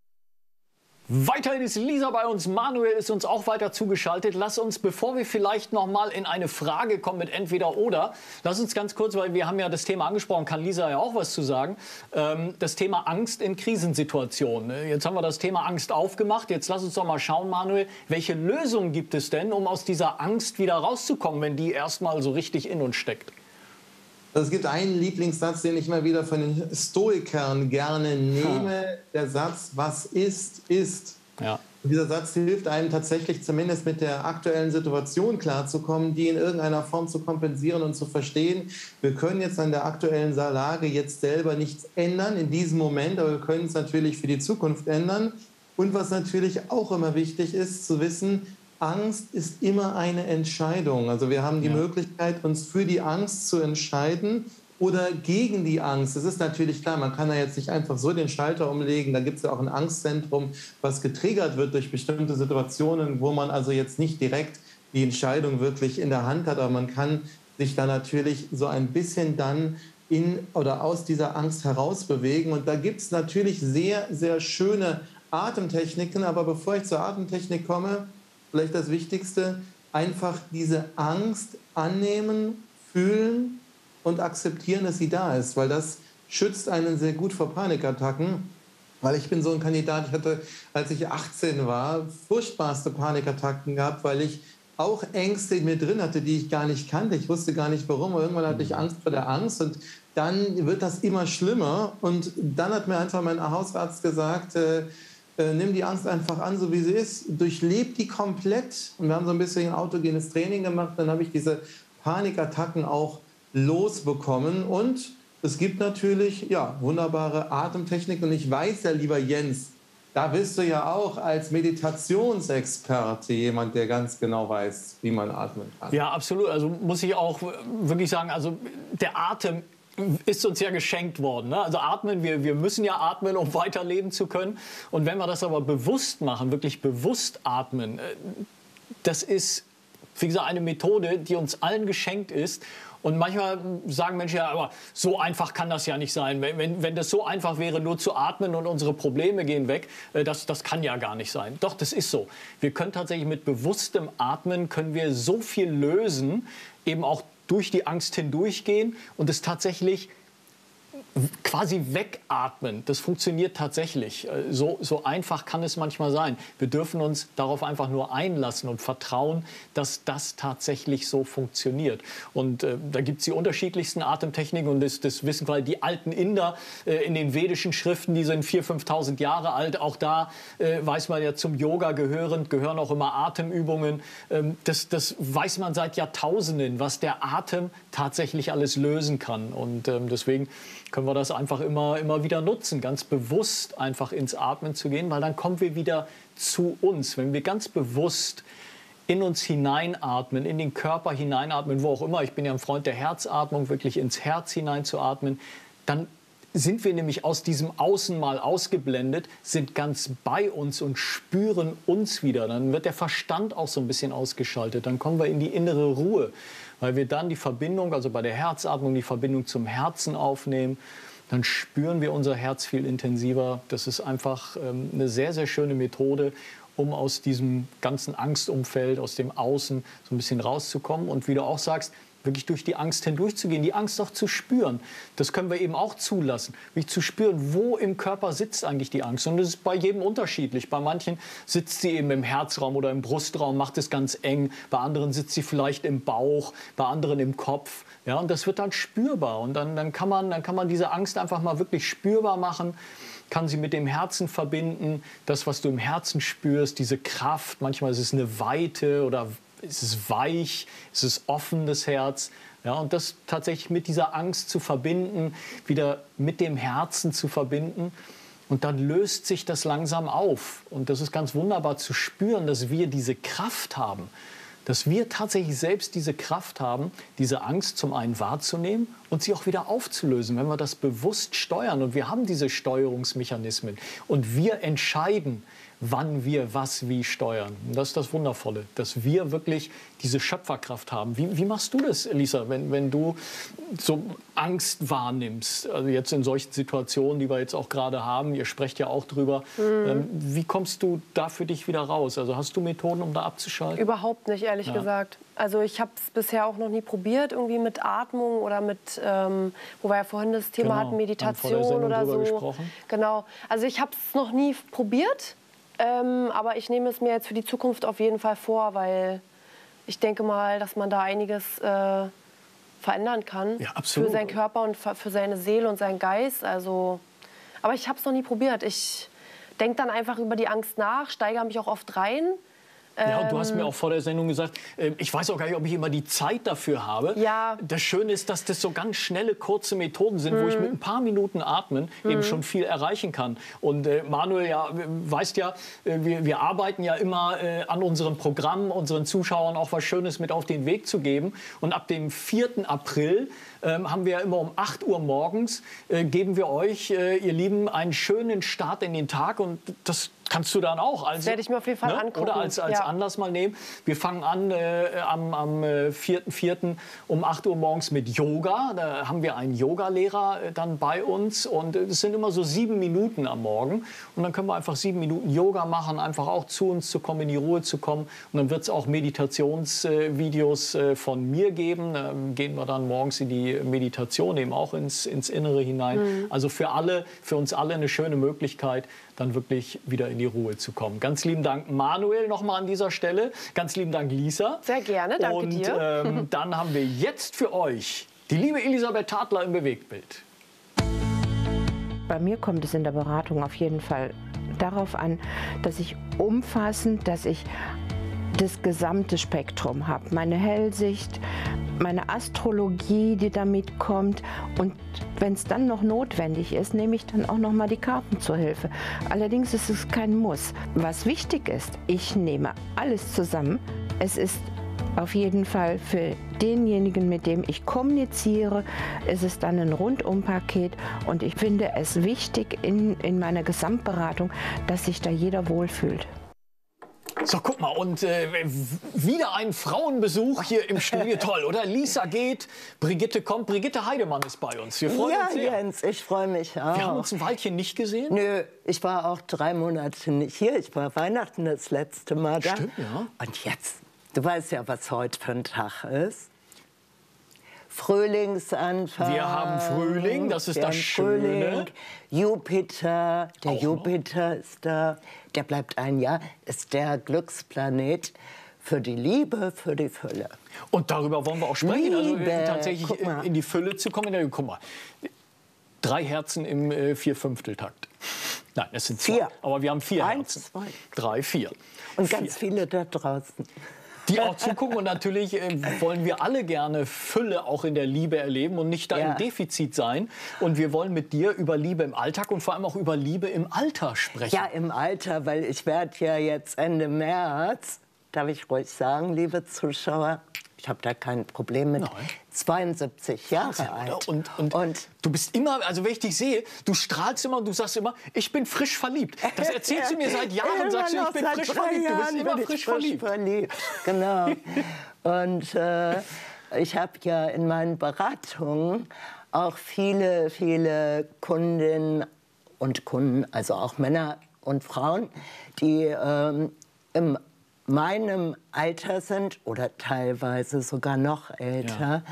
Weiterhin ist Lisa bei uns, Manuel ist uns auch weiter zugeschaltet. Lass uns, bevor wir vielleicht noch mal in eine Frage kommen mit entweder oder, lass uns ganz kurz, weil wir haben ja das Thema angesprochen, kann Lisa ja auch was zu sagen, ähm, das Thema Angst in Krisensituationen. Jetzt haben wir das Thema Angst aufgemacht. Jetzt lass uns doch mal schauen, Manuel, welche Lösungen gibt es denn, um aus dieser Angst wieder rauszukommen, wenn die erstmal so richtig in uns steckt? Also es gibt einen Lieblingssatz, den ich immer wieder von den Stoikern gerne nehme. Der Satz, was ist, ist. Ja. Und dieser Satz hilft einem tatsächlich zumindest mit der aktuellen Situation klarzukommen, die in irgendeiner Form zu kompensieren und zu verstehen. Wir können jetzt an der aktuellen Lage jetzt selber nichts ändern in diesem Moment, aber wir können es natürlich für die Zukunft ändern. Und was natürlich auch immer wichtig ist, zu wissen, Angst ist immer eine Entscheidung. Also wir haben die Ja. Möglichkeit, uns für die Angst zu entscheiden oder gegen die Angst. Es ist natürlich klar, man kann da jetzt nicht einfach so den Schalter umlegen. Da gibt es ja auch ein Angstzentrum, was getriggert wird durch bestimmte Situationen, wo man also jetzt nicht direkt die Entscheidung wirklich in der Hand hat, aber man kann sich da natürlich so ein bisschen dann in oder aus dieser Angst herausbewegen. Und da gibt es natürlich sehr, sehr schöne Atemtechniken. Aber bevor ich zur Atemtechnik komme, vielleicht das Wichtigste, einfach diese Angst annehmen, fühlen und akzeptieren, dass sie da ist, weil das schützt einen sehr gut vor Panikattacken. Weil ich bin so ein Kandidat, ich hatte, als ich 18 war, furchtbarste Panikattacken gehabt, weil ich auch Ängste in mir drin hatte, die ich gar nicht kannte. Ich wusste gar nicht warum. Aber irgendwann hatte ich Angst vor der Angst und dann wird das immer schlimmer. Und dann hat mir einfach mein Hausarzt gesagt, äh, äh, nimm die Angst einfach an, so wie sie ist, durchleb die komplett. Und wir haben so ein bisschen autogenes Training gemacht. Dann habe ich diese Panikattacken auch losbekommen. Und es gibt natürlich ja, wunderbare Atemtechniken. Und ich weiß ja, lieber Jens, da bist du ja auch als Meditationsexperte jemand, der ganz genau weiß, wie man atmen kann. Ja, absolut. Also muss ich auch wirklich sagen, also der Atem ist uns ja geschenkt worden. Ne? Also atmen, wir, wir müssen ja atmen, um weiterleben zu können. Und wenn wir das aber bewusst machen, wirklich bewusst atmen, äh, das ist, wie gesagt, eine Methode, die uns allen geschenkt ist. Und manchmal sagen Menschen ja, aber so einfach kann das ja nicht sein. Wenn, wenn, wenn das so einfach wäre, nur zu atmen und unsere Probleme gehen weg, äh, das, das kann ja gar nicht sein. Doch, das ist so. Wir können tatsächlich mit bewusstem Atmen, können wir so viel lösen, eben auch durch die Angst hindurchgehen und es tatsächlich quasi wegatmen. Das funktioniert tatsächlich. Äh, So, so einfach kann es manchmal sein. Wir dürfen uns darauf einfach nur einlassen und vertrauen, dass das tatsächlich so funktioniert. Und äh, da gibt es die unterschiedlichsten Atemtechniken und das, das wissen weil die alten Inder äh, in den vedischen Schriften, die sind 4.000, 5.000 Jahre alt. Auch da äh, weiß man ja zum Yoga gehörend, gehören auch immer Atemübungen. Ähm, das, das weiß man seit Jahrtausenden, was der Atem tatsächlich alles lösen kann. Und ähm, deswegen können wir das einfach immer, immer wieder nutzen, ganz bewusst einfach ins Atmen zu gehen, weil dann kommen wir wieder zu uns. Wenn wir ganz bewusst in uns hineinatmen, in den Körper hineinatmen, wo auch immer, ich bin ja ein Freund der Herzatmung, wirklich ins Herz hineinzuatmen, dann sind wir nämlich aus diesem Außen mal ausgeblendet, sind ganz bei uns und spüren uns wieder. Dann wird der Verstand auch so ein bisschen ausgeschaltet. Dann kommen wir in die innere Ruhe, weil wir dann die Verbindung, also bei der Herzatmung, die Verbindung zum Herzen aufnehmen. dann spüren wir unser Herz viel intensiver. Das ist einfach ähm, eine sehr, sehr schöne Methode, um aus diesem ganzen Angstumfeld, aus dem Außen so ein bisschen rauszukommen. Und wie du auch sagst, wirklich durch die Angst hindurchzugehen, die Angst auch zu spüren. Das können wir eben auch zulassen, wirklich zu spüren, wo im Körper sitzt eigentlich die Angst. Und das ist bei jedem unterschiedlich. Bei manchen sitzt sie eben im Herzraum oder im Brustraum, macht es ganz eng. Bei anderen sitzt sie vielleicht im Bauch, bei anderen im Kopf. Ja, und das wird dann spürbar. Und dann, dann, kann man, dann kann man diese Angst einfach mal wirklich spürbar machen kann sie mit dem Herzen verbinden. Das, was du im Herzen spürst, diese Kraft, manchmal ist es eine Weite oder ist es weich, ist es offen, das Herz. Ja, und das tatsächlich mit dieser Angst zu verbinden, wieder mit dem Herzen zu verbinden. Und dann löst sich das langsam auf. Und das ist ganz wunderbar zu spüren, dass wir diese Kraft haben, dass wir tatsächlich selbst diese Kraft haben, diese Angst zum einen wahrzunehmen und sie auch wieder aufzulösen, wenn wir das bewusst steuern. Und wir haben diese Steuerungsmechanismen. Und wir entscheiden, wann wir was wie steuern. Und das ist das Wundervolle, dass wir wirklich diese Schöpferkraft haben. Wie, wie machst du das, Elisa, wenn, wenn du so Angst wahrnimmst? Also jetzt in solchen Situationen, die wir jetzt auch gerade haben, ihr sprecht ja auch drüber. Mhm. Ähm, wie kommst du da für dich wieder raus? Also hast du Methoden, um da abzuschalten? Überhaupt nicht, ehrlich ja. gesagt. Also ich habe es bisher auch noch nie probiert, irgendwie mit Atmung oder mit, ähm, wo wir ja vorhin das Thema genau. hatten, Meditation oder so. Gesprochen. Genau. Also ich habe es noch nie probiert. Ähm, aber ich nehme es mir jetzt für die Zukunft auf jeden Fall vor, weil ich denke mal, dass man da einiges äh, verändern kann ja, für seinen Körper und für seine Seele und seinen Geist. Also, aber ich habe es noch nie probiert. Ich denke dann einfach über die Angst nach, steigere mich auch oft rein. Ja, und du hast mir ähm, auch vor der Sendung gesagt, äh, ich weiß auch gar nicht, ob ich immer die Zeit dafür habe. Ja. Das Schöne ist, dass das so ganz schnelle, kurze Methoden sind, mhm. wo ich mit ein paar Minuten atmen mhm. eben schon viel erreichen kann. Und äh, Manuel, ja, weißt ja, äh, wir, wir arbeiten ja immer äh, an unserem Programm, unseren Zuschauern auch was Schönes mit auf den Weg zu geben. Und ab dem 4. April ähm, haben wir immer um 8 Uhr morgens, äh, geben wir euch, äh, ihr Lieben, einen schönen Start in den Tag. Und das kannst du dann auch. Also, das werde ich mir auf jeden Fall ne? angucken. Oder als, als ja. Anlass mal nehmen. Wir fangen an äh, am, am 4.4. Äh, um 8 Uhr morgens mit Yoga. Da haben wir einen Yogalehrer äh, dann bei uns. Und es sind immer so sieben Minuten am Morgen. Und dann können wir einfach sieben Minuten Yoga machen, einfach auch zu uns zu kommen, in die Ruhe zu kommen. Und dann wird es auch Meditationsvideos äh, von mir geben. Da gehen wir dann morgens in die Meditation eben auch ins, ins Innere hinein. Mhm. Also für alle, für uns alle eine schöne Möglichkeit, dann wirklich wieder in die Ruhe zu kommen. Ganz lieben Dank Manuel nochmal an dieser Stelle. Ganz lieben Dank Lisa. Sehr gerne, danke Und, dir. Ähm, dann haben wir jetzt für euch die liebe Elisabeth Tadler im Bewegtbild. Bei mir kommt es in der Beratung auf jeden Fall darauf an, dass ich umfassend, dass ich das gesamte Spektrum habe. Meine Hellsicht, meine Astrologie, die damit kommt. Und wenn es dann noch notwendig ist, nehme ich dann auch noch mal die Karten zur Hilfe. Allerdings ist es kein Muss. Was wichtig ist, ich nehme alles zusammen. Es ist auf jeden Fall für denjenigen, mit dem ich kommuniziere, ist es dann ein Rundumpaket und ich finde es wichtig in, in meiner Gesamtberatung, dass sich da jeder wohlfühlt. So, guck mal, und äh, wieder ein Frauenbesuch hier im Studio. Toll, oder? Lisa geht, Brigitte kommt. Brigitte Heidemann ist bei uns. Wir freuen ja, uns sehr. Jens, ich freue mich auch. Wir haben uns ein Weilchen nicht gesehen. Nö, ich war auch drei Monate nicht hier. Ich war Weihnachten das letzte Mal da. Stimmt, ja. Und jetzt, du weißt ja, was heute für ein Tag ist. Frühlingsanfang. Wir haben Frühling, das ist das Schöne. Frühling. Jupiter, der Auch Jupiter noch? ist da. Der bleibt ein Jahr, ist der Glücksplanet für die Liebe, für die Fülle. Und darüber wollen wir auch sprechen, also, Liebe. also tatsächlich in die Fülle zu kommen. Guck mal, drei Herzen im äh, Vierfünfteltakt. Nein, es sind zwei. Vier. Aber wir haben vier Eins, Herzen. Zwei. Drei, vier. Und vier. ganz viele da draußen die auch zugucken. Und natürlich äh, wollen wir alle gerne Fülle auch in der Liebe erleben und nicht da ja. im Defizit sein. Und wir wollen mit dir über Liebe im Alltag und vor allem auch über Liebe im Alter sprechen. Ja, im Alter, weil ich werde ja jetzt Ende März, darf ich ruhig sagen, liebe Zuschauer, ich habe da kein Problem mit. Nein. 72 Jahre alt. Und, und, und, du bist immer, also wenn ich dich sehe, du strahlst immer und du sagst immer, ich bin frisch verliebt. Das erzählst du mir seit Jahren, sagst du, ich bin frisch verliebt. Du bist immer frisch, frisch verliebt. verliebt. Genau. und äh, ich habe ja in meinen Beratungen auch viele, viele Kundinnen und Kunden, also auch Männer und Frauen, die ähm, in meinem Alter sind oder teilweise sogar noch älter. Ja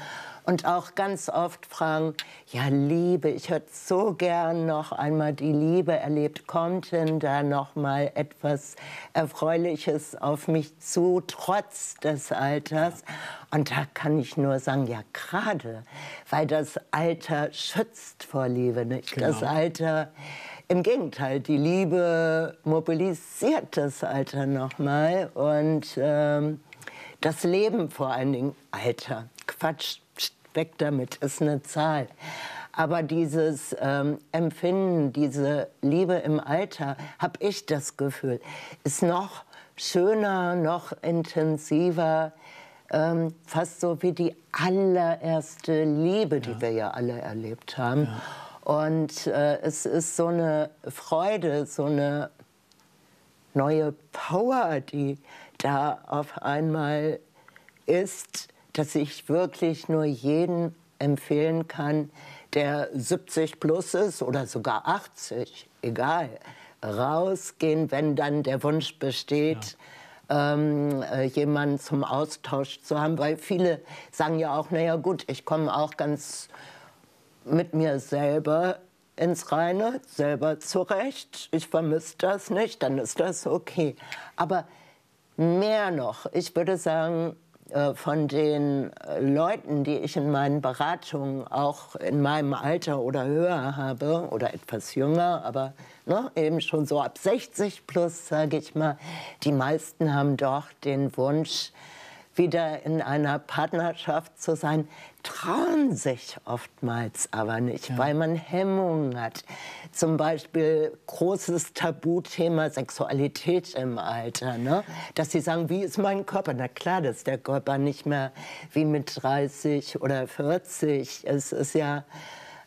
und auch ganz oft fragen, ja Liebe, ich hätte so gern noch einmal die Liebe erlebt. Kommt denn da noch mal etwas Erfreuliches auf mich zu, trotz des Alters? Und da kann ich nur sagen, ja gerade, weil das Alter schützt vor Liebe. Nicht? Genau. Das Alter im Gegenteil, die Liebe mobilisiert das Alter nochmal und ähm, das Leben vor allen Dingen Alter. Quatsch, weg damit, ist eine Zahl. Aber dieses ähm, Empfinden, diese Liebe im Alter, habe ich das Gefühl, ist noch schöner, noch intensiver, ähm, fast so wie die allererste Liebe, die ja. wir ja alle erlebt haben. Ja. Und äh, es ist so eine Freude, so eine neue Power, die da auf einmal ist, dass ich wirklich nur jeden empfehlen kann, der 70 plus ist oder sogar 80, egal, rausgehen, wenn dann der Wunsch besteht, ja. ähm, äh, jemanden zum Austausch zu haben. Weil viele sagen ja auch, naja gut, ich komme auch ganz mit mir selber ins Reine, selber zurecht. Ich vermisse das nicht, dann ist das okay. Aber mehr noch, ich würde sagen, äh, von den äh, Leuten, die ich in meinen Beratungen auch in meinem Alter oder höher habe oder etwas jünger, aber ne, eben schon so ab 60 plus, sage ich mal, die meisten haben doch den Wunsch, wieder in einer Partnerschaft zu sein, trauen sich oftmals aber nicht, ja. weil man Hemmungen hat. Zum Beispiel großes Tabuthema Sexualität im Alter. Ne? Dass sie sagen, wie ist mein Körper? Na klar, das ist der Körper nicht mehr wie mit 30 oder 40. Es ist ja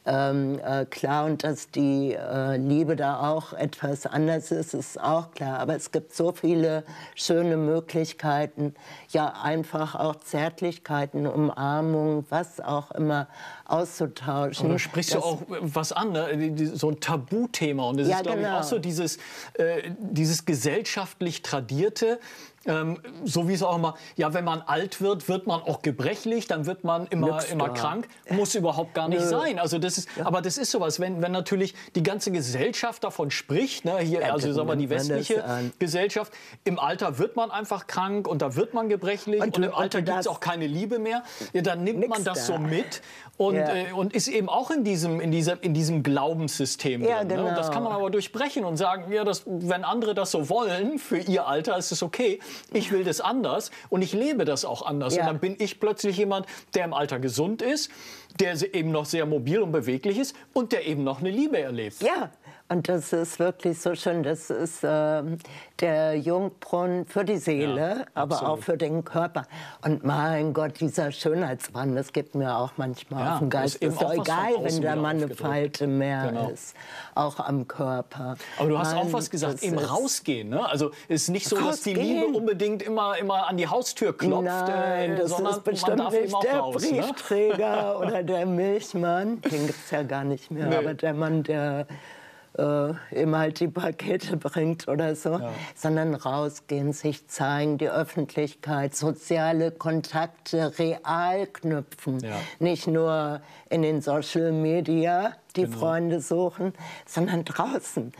ähm, äh, klar und dass die äh, Liebe da auch etwas anders ist, ist auch klar. Aber es gibt so viele schöne Möglichkeiten, ja einfach auch Zärtlichkeiten, Umarmung, was auch immer auszutauschen. Aber du sprichst ja auch was an, ne? so ein Tabuthema. Und das ja, ist, glaube genau. ich, auch so dieses, äh, dieses gesellschaftlich Tradierte, ähm, so wie es auch immer, ja, wenn man alt wird, wird man auch gebrechlich, dann wird man immer, immer krank. Muss überhaupt gar nicht Nö. sein. Also das ist, ja. Aber das ist sowas, wenn, wenn natürlich die ganze Gesellschaft davon spricht, ne, hier, also sagen wir die westliche Gesellschaft, im Alter wird man einfach krank und da wird man gebrechlich und, und im Alter gibt es auch keine Liebe mehr. Ja, dann nimmt man das da. so mit und, ja. äh, und ist eben auch in diesem, in dieser, in diesem Glaubenssystem ja, drin. Genau. Ne? Und das kann man aber durchbrechen und sagen, ja, das, wenn andere das so wollen, für ihr Alter ist es okay. Ich will das anders und ich lebe das auch anders. Ja. Und dann bin ich plötzlich jemand, der im Alter gesund ist, der eben noch sehr mobil und beweglich ist und der eben noch eine Liebe erlebt. Ja, und das ist wirklich so schön. Das ist äh, der Jungbrunnen für die Seele, ja, aber auch für den Körper. Und mein Gott, dieser Schönheitswahn, das gibt mir auch manchmal ja, auf den Geist. Ist, ist doch egal, wenn da mal eine Falte mehr genau. ist, auch am Körper. Aber du hast Nein, auch was gesagt, eben rausgehen. Ne? Also es ist nicht so, rausgehen. dass die Liebe unbedingt immer, immer an die Haustür klopft, Nein, äh, das sondern ist bestimmt man darf nicht eben auch der raus, ne? Briefträger ne? oder der Milchmann, den gibt es ja gar nicht mehr, nee. aber der Mann, der äh, ihm halt die Pakete bringt oder so, ja. sondern rausgehen, sich zeigen, die Öffentlichkeit, soziale Kontakte real knüpfen. Ja. Nicht nur in den Social Media die genau. Freunde suchen, sondern draußen.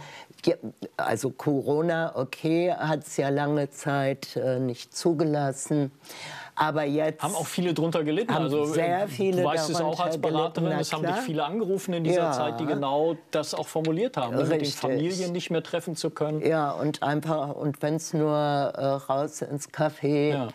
Also Corona, okay, hat es ja lange Zeit äh, nicht zugelassen. Aber jetzt haben auch viele drunter gelitten. also sehr viele du weißt es auch als Beraterin. Es haben dich viele angerufen in dieser ja. Zeit, die genau das auch formuliert haben, Richtig. mit den Familien nicht mehr treffen zu können. Ja und einfach und wenn es nur äh, raus ins Café. Ja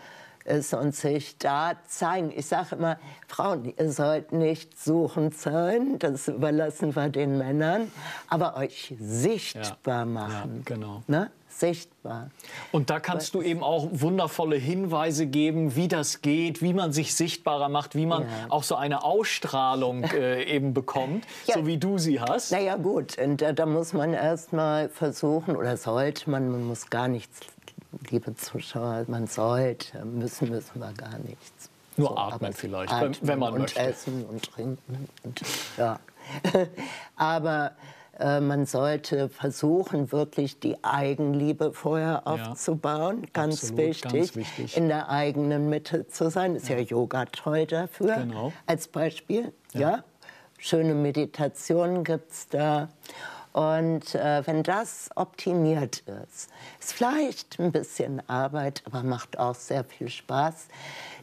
ist und sich da zeigen. Ich sage immer, Frauen, ihr sollt nicht suchend sein, das überlassen wir den Männern, aber euch sichtbar machen. Ja, genau. Ne? Sichtbar. Und da kannst du eben auch wundervolle Hinweise geben, wie das geht, wie man sich sichtbarer macht, wie man ja. auch so eine Ausstrahlung äh, eben bekommt, ja. so wie du sie hast. Naja gut, und da, da muss man erst mal versuchen, oder sollte man, man muss gar nichts, liebe Zuschauer, man sollte, müssen, müssen wir gar nichts. Nur so, atmen vielleicht, atmen wenn man und möchte. Essen und trinken. Und, ja. aber äh, man sollte versuchen, wirklich die Eigenliebe vorher aufzubauen. Ja, ganz, absolut, wichtig, ganz wichtig, in der eigenen Mitte zu sein. Ist ja, ja Yoga toll dafür genau. als Beispiel. Ja. ja. Schöne Meditationen gibt es da. Und äh, wenn das optimiert ist, ist vielleicht ein bisschen Arbeit, aber macht auch sehr viel Spaß,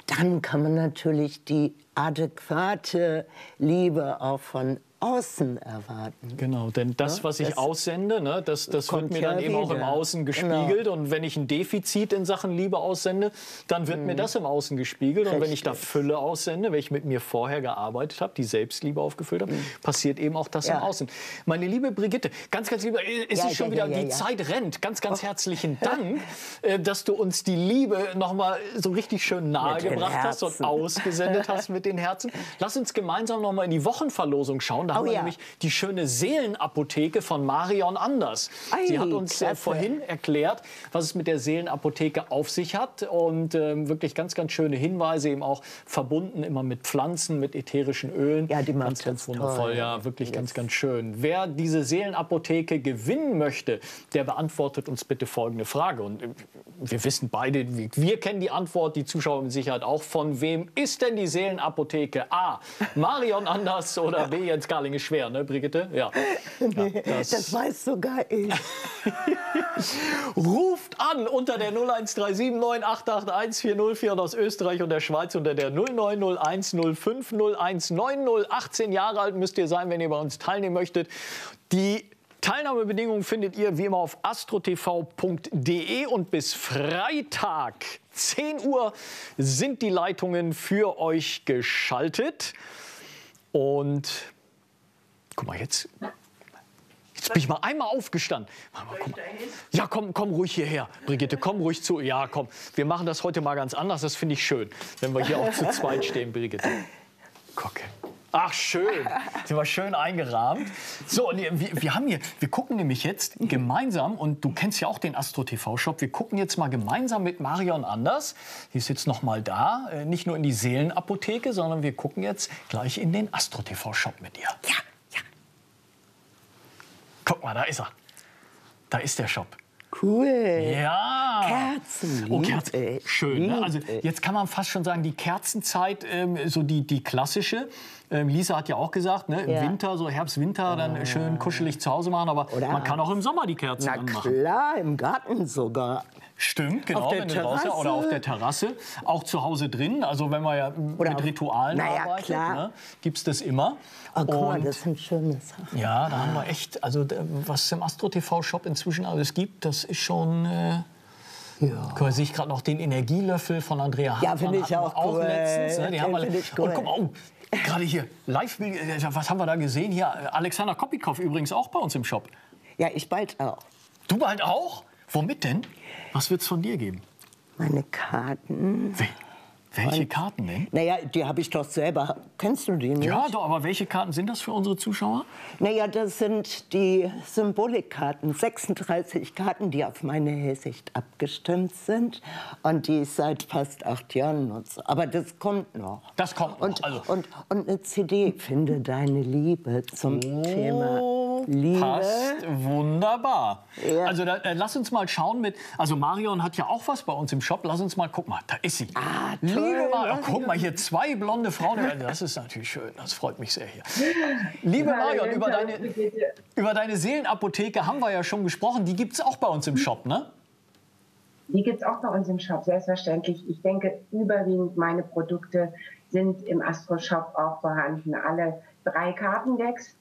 dann kann man natürlich die adäquate Liebe auch von außen erwarten. Genau, denn das, was ich das aussende, ne, das, das wird mir dann ja eben wieder. auch im Außen gespiegelt. Genau. Und wenn ich ein Defizit in Sachen Liebe aussende, dann wird mhm. mir das im Außen gespiegelt. Richtig. Und wenn ich da Fülle aussende, wenn ich mit mir vorher gearbeitet habe, die Selbstliebe aufgefüllt habe, mhm. passiert eben auch das ja. im Außen. Meine liebe Brigitte, ganz, ganz liebe, ist ja, es schon wieder, die Zeit rennt. Ganz, ganz oh. herzlichen Dank, äh, dass du uns die Liebe noch mal so richtig schön nahegebracht hast und ausgesendet hast mit den Herzen. Lass uns gemeinsam noch mal in die Wochenverlosung schauen. Da oh, haben wir ja. nämlich die schöne Seelenapotheke von Marion Anders. Ei, Sie hat uns äh, vorhin erklärt, was es mit der Seelenapotheke auf sich hat und äh, wirklich ganz, ganz schöne Hinweise, eben auch verbunden immer mit Pflanzen, mit ätherischen Ölen. Ja, die macht ganz, ganz wundervoll. Toll. Ja, wirklich yes. ganz, ganz schön. Wer diese Seelenapotheke gewinnen möchte, der beantwortet uns bitte folgende Frage. Und äh, wir wissen beide, wir kennen die Antwort, die Zuschauer mit Sicherheit auch. Von wem ist denn die Seelenapotheke? A. Marion Anders oder B. Jens Garling ist schwer, ne, Brigitte? Ja. Nee, ja das, das, weiß sogar ich. Ruft an unter der 0137 9881 404 aus Österreich und der Schweiz unter der 0901 0501 90. 18 Jahre alt müsst ihr sein, wenn ihr bei uns teilnehmen möchtet. Die Teilnahmebedingungen findet ihr wie immer auf astrotv.de und bis Freitag 10 Uhr sind die Leitungen für euch geschaltet. Und guck mal, jetzt, jetzt bin ich mal einmal aufgestanden. Ja, komm, komm ruhig hierher, Brigitte, komm ruhig zu. Ja, komm, wir machen das heute mal ganz anders. Das finde ich schön, wenn wir hier auch zu zweit stehen, Brigitte. Gucke. Ach, schön. Sie war schön eingerahmt. So, und wir, wir, haben hier, wir gucken nämlich jetzt gemeinsam, und du kennst ja auch den Astro TV Shop, wir gucken jetzt mal gemeinsam mit Marion Anders. Die ist jetzt noch mal da, äh, nicht nur in die Seelenapotheke, sondern wir gucken jetzt gleich in den Astro TV Shop mit ihr. Ja. Guck mal, da ist er. Da ist der Shop. Cool. Ja. Kerzen. Oh, Kerzen. Schön. Ne? Also jetzt kann man fast schon sagen, die Kerzenzeit, ähm, so die, die klassische. Ähm, Lisa hat ja auch gesagt, ne, im ja. Winter, so Herbst, Winter, dann schön kuschelig zu Hause machen. Aber Oder man kann auch im Sommer die Kerzen na anmachen. klar, im Garten sogar. Stimmt, genau, wenn du draußen oder auf der Terrasse, auch zu Hause drin. Also wenn man ja oder mit Ritualen naja, arbeitet, ne, gibt es das immer. Oh, guck mal, das sind schöne Sachen. Ja, da haben wir echt, also was es im Astro TV Shop inzwischen alles gibt, das ist schon. Äh, ja. Da sehe ich gerade noch den Energielöffel von Andrea Hartmann. Ja, finde ich auch, auch cool. letztens. Ne? Die haben wir, cool. Und guck mal, oh, gerade hier, live was haben wir da gesehen? Hier, Alexander Kopikow übrigens auch bei uns im Shop. Ja, ich bald auch. Du bald auch? Womit denn? Was wird es von dir geben? Meine Karten. Wel welche Karten denn? Naja, die habe ich doch selber. Kennst du die nicht? Ja, doch, aber welche Karten sind das für unsere Zuschauer? Naja, das sind die Symbolikkarten. 36 Karten, die auf meine Hellsicht abgestimmt sind. Und die ich seit fast acht Jahren nutze. Aber das kommt noch. Das kommt noch. Und, also. und, und eine CD, Finde deine Liebe zum oh. Thema Liebe. Passt wunderbar. Ja. Also da, äh, lass uns mal schauen mit. Also Marion hat ja auch was bei uns im Shop. Lass uns mal guck mal, da ist sie. Ah, toll. Liebe Marion, oh, guck mal hier zwei blonde Frauen. Das ist natürlich schön. Das freut mich sehr hier. Liebe Marion, über deine, über deine Seelenapotheke haben wir ja schon gesprochen. Die gibt es auch bei uns im Shop, ne? Die gibt es auch bei uns im Shop, selbstverständlich. Ich denke, überwiegend meine Produkte sind im Astro Shop auch vorhanden. Alle drei Kartendecks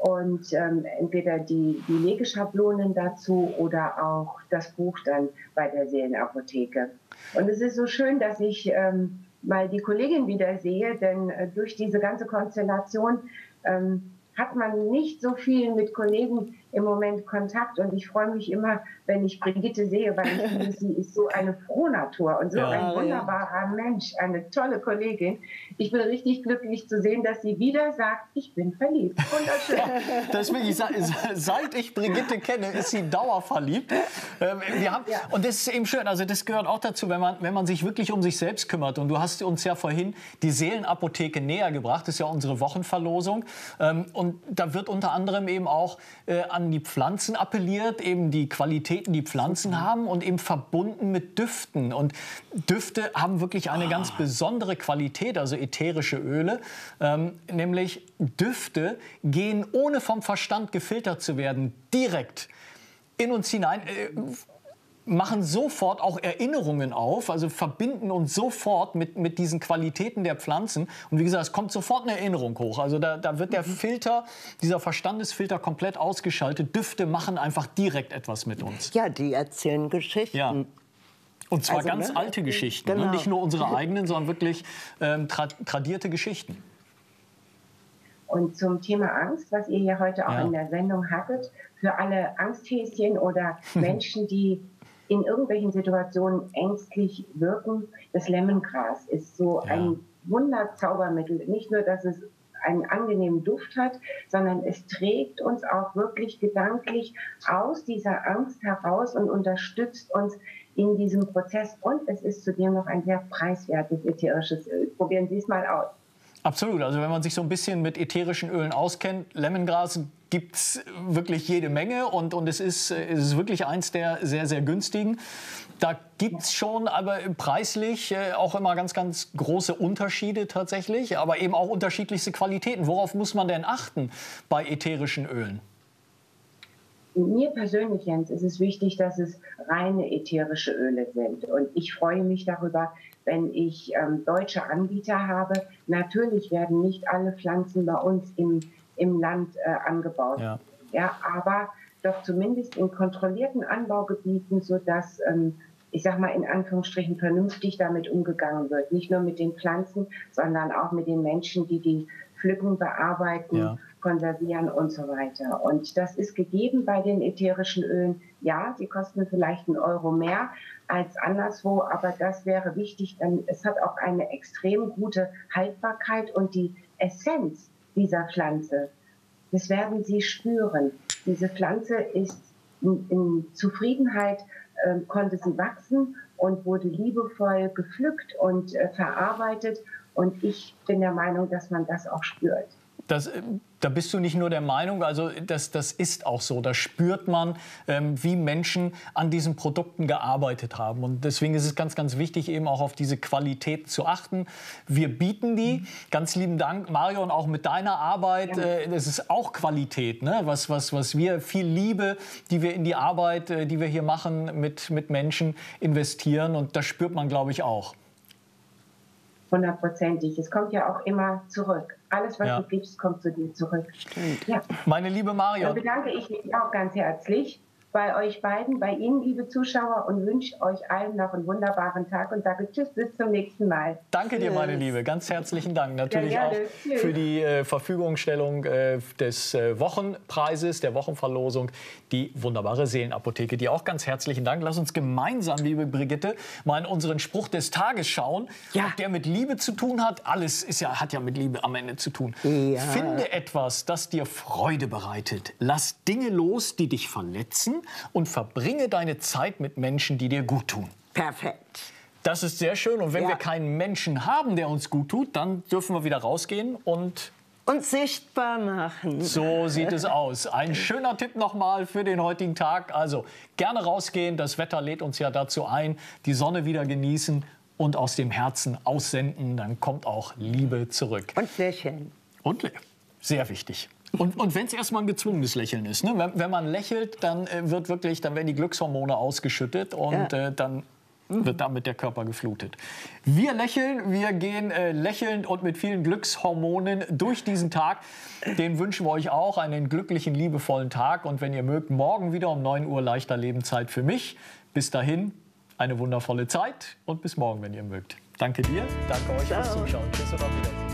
und ähm, entweder die, die Legeschablonen dazu oder auch das Buch dann bei der Seelenapotheke. Und es ist so schön, dass ich ähm, mal die Kollegin wieder sehe, denn äh, durch diese ganze Konstellation ähm, hat man nicht so viel mit Kollegen im Moment Kontakt und ich freue mich immer, wenn ich Brigitte sehe, weil ich finde, sie ist so eine Frohnatur und so ja, ein wunderbarer ja. Mensch, eine tolle Kollegin. Ich bin richtig glücklich zu sehen, dass sie wieder sagt, ich bin verliebt. Wunderschön. Ja, das will ich. Seit ich Brigitte kenne, ist sie dauerverliebt. Ähm, wir haben, und das ist eben schön. Also das gehört auch dazu, wenn man, wenn man sich wirklich um sich selbst kümmert. Und du hast uns ja vorhin die Seelenapotheke näher gebracht. Das ist ja unsere Wochenverlosung. Ähm, und da wird unter anderem eben auch äh, an die Pflanzen appelliert, eben die Qualitäten, die Pflanzen haben und eben verbunden mit Düften. Und Düfte haben wirklich eine ganz besondere Qualität, also ätherische Öle. Ähm, nämlich Düfte gehen ohne vom Verstand gefiltert zu werden direkt in uns hinein. Machen sofort auch Erinnerungen auf, also verbinden uns sofort mit, mit diesen Qualitäten der Pflanzen. Und wie gesagt, es kommt sofort eine Erinnerung hoch. Also da, da wird der mhm. Filter, dieser Verstandesfilter komplett ausgeschaltet. Düfte machen einfach direkt etwas mit uns. Ja, die erzählen Geschichten. Ja. Und zwar also, ganz ne? alte Geschichten, ne? genau. ne? nicht nur unsere eigenen, sondern wirklich ähm, tra tradierte Geschichten. Und zum Thema Angst, was ihr ja heute auch ja. in der Sendung hattet, für alle Angsthäschen oder Menschen, die in irgendwelchen Situationen ängstlich wirken. Das Lemongras ist so ja. ein Wunderzaubermittel. Nicht nur, dass es einen angenehmen Duft hat, sondern es trägt uns auch wirklich gedanklich aus dieser Angst heraus und unterstützt uns in diesem Prozess. Und es ist zudem noch ein sehr preiswertes ätherisches Öl. Probieren Sie es mal aus. Absolut. Also wenn man sich so ein bisschen mit ätherischen Ölen auskennt, Lemongras gibt es wirklich jede Menge und, und es, ist, es ist wirklich eins der sehr, sehr günstigen. Da gibt es schon aber preislich äh, auch immer ganz, ganz große Unterschiede tatsächlich, aber eben auch unterschiedlichste Qualitäten. Worauf muss man denn achten bei ätherischen Ölen? Mir persönlich, Jens, ist es wichtig, dass es reine ätherische Öle sind. Und ich freue mich darüber, wenn ich ähm, deutsche Anbieter habe. Natürlich werden nicht alle Pflanzen bei uns im im Land äh, angebaut. Ja. ja, aber doch zumindest in kontrollierten Anbaugebieten, sodass, ähm, ich sag mal in Anführungsstrichen, vernünftig damit umgegangen wird. Nicht nur mit den Pflanzen, sondern auch mit den Menschen, die die pflücken, bearbeiten, ja. konservieren und so weiter. Und das ist gegeben bei den ätherischen Ölen. Ja, sie kosten vielleicht einen Euro mehr als anderswo, aber das wäre wichtig, denn es hat auch eine extrem gute Haltbarkeit und die Essenz dieser Pflanze. Das werden Sie spüren. Diese Pflanze ist in, in Zufriedenheit, äh, konnte sie wachsen und wurde liebevoll gepflückt und äh, verarbeitet. Und ich bin der Meinung, dass man das auch spürt. Das, äh, da bist du nicht nur der Meinung, also das, das ist auch so. Da spürt man, ähm, wie Menschen an diesen Produkten gearbeitet haben. Und deswegen ist es ganz, ganz wichtig, eben auch auf diese Qualität zu achten. Wir bieten die. Ganz lieben Dank, Marion, auch mit deiner Arbeit. Äh, das ist auch Qualität, ne? was, was, was wir, viel Liebe, die wir in die Arbeit, äh, die wir hier machen, mit, mit Menschen investieren. Und das spürt man, glaube ich, auch hundertprozentig. Es kommt ja auch immer zurück. Alles, was ja. du gibst, kommt zu dir zurück. Stimmt. Ja. Meine liebe Marion. Dann bedanke ich mich auch ganz herzlich bei euch beiden, bei Ihnen, liebe Zuschauer, und wünsche euch allen noch einen wunderbaren Tag und sage Tschüss, bis zum nächsten Mal. Danke dir, meine Liebe. Ganz herzlichen Dank. Natürlich ja, auch tschüss. für die äh, Verfügungstellung äh, des äh, Wochenpreises, der Wochenverlosung, die wunderbare Seelenapotheke. Dir auch ganz herzlichen Dank. Lass uns gemeinsam, liebe Brigitte, mal in unseren Spruch des Tages schauen, ja. ob der mit Liebe zu tun hat. Alles ist ja, hat ja mit Liebe am Ende zu tun. Ja. Finde etwas, das dir Freude bereitet. Lass Dinge los, die dich verletzen und verbringe deine Zeit mit Menschen, die dir gut tun. Perfekt. Das ist sehr schön. Und wenn ja. wir keinen Menschen haben, der uns gut tut, dann dürfen wir wieder rausgehen und uns sichtbar machen. So sieht es aus. Ein schöner Tipp nochmal für den heutigen Tag. Also gerne rausgehen. Das Wetter lädt uns ja dazu ein. Die Sonne wieder genießen und aus dem Herzen aussenden. Dann kommt auch Liebe zurück. Und lächeln. Und sehr wichtig. Und, und wenn es erstmal ein gezwungenes Lächeln ist, ne? wenn, wenn man lächelt, dann äh, wird wirklich, dann werden die Glückshormone ausgeschüttet und ja. äh, dann wird damit der Körper geflutet. Wir lächeln, wir gehen äh, lächelnd und mit vielen Glückshormonen durch diesen Tag. Den wünschen wir euch auch einen glücklichen, liebevollen Tag. Und wenn ihr mögt, morgen wieder um 9 Uhr leichter Lebenszeit für mich. Bis dahin eine wundervolle Zeit und bis morgen, wenn ihr mögt. Danke dir, danke euch Ciao. fürs Zuschauen. Tschüss und auf Wiedersehen.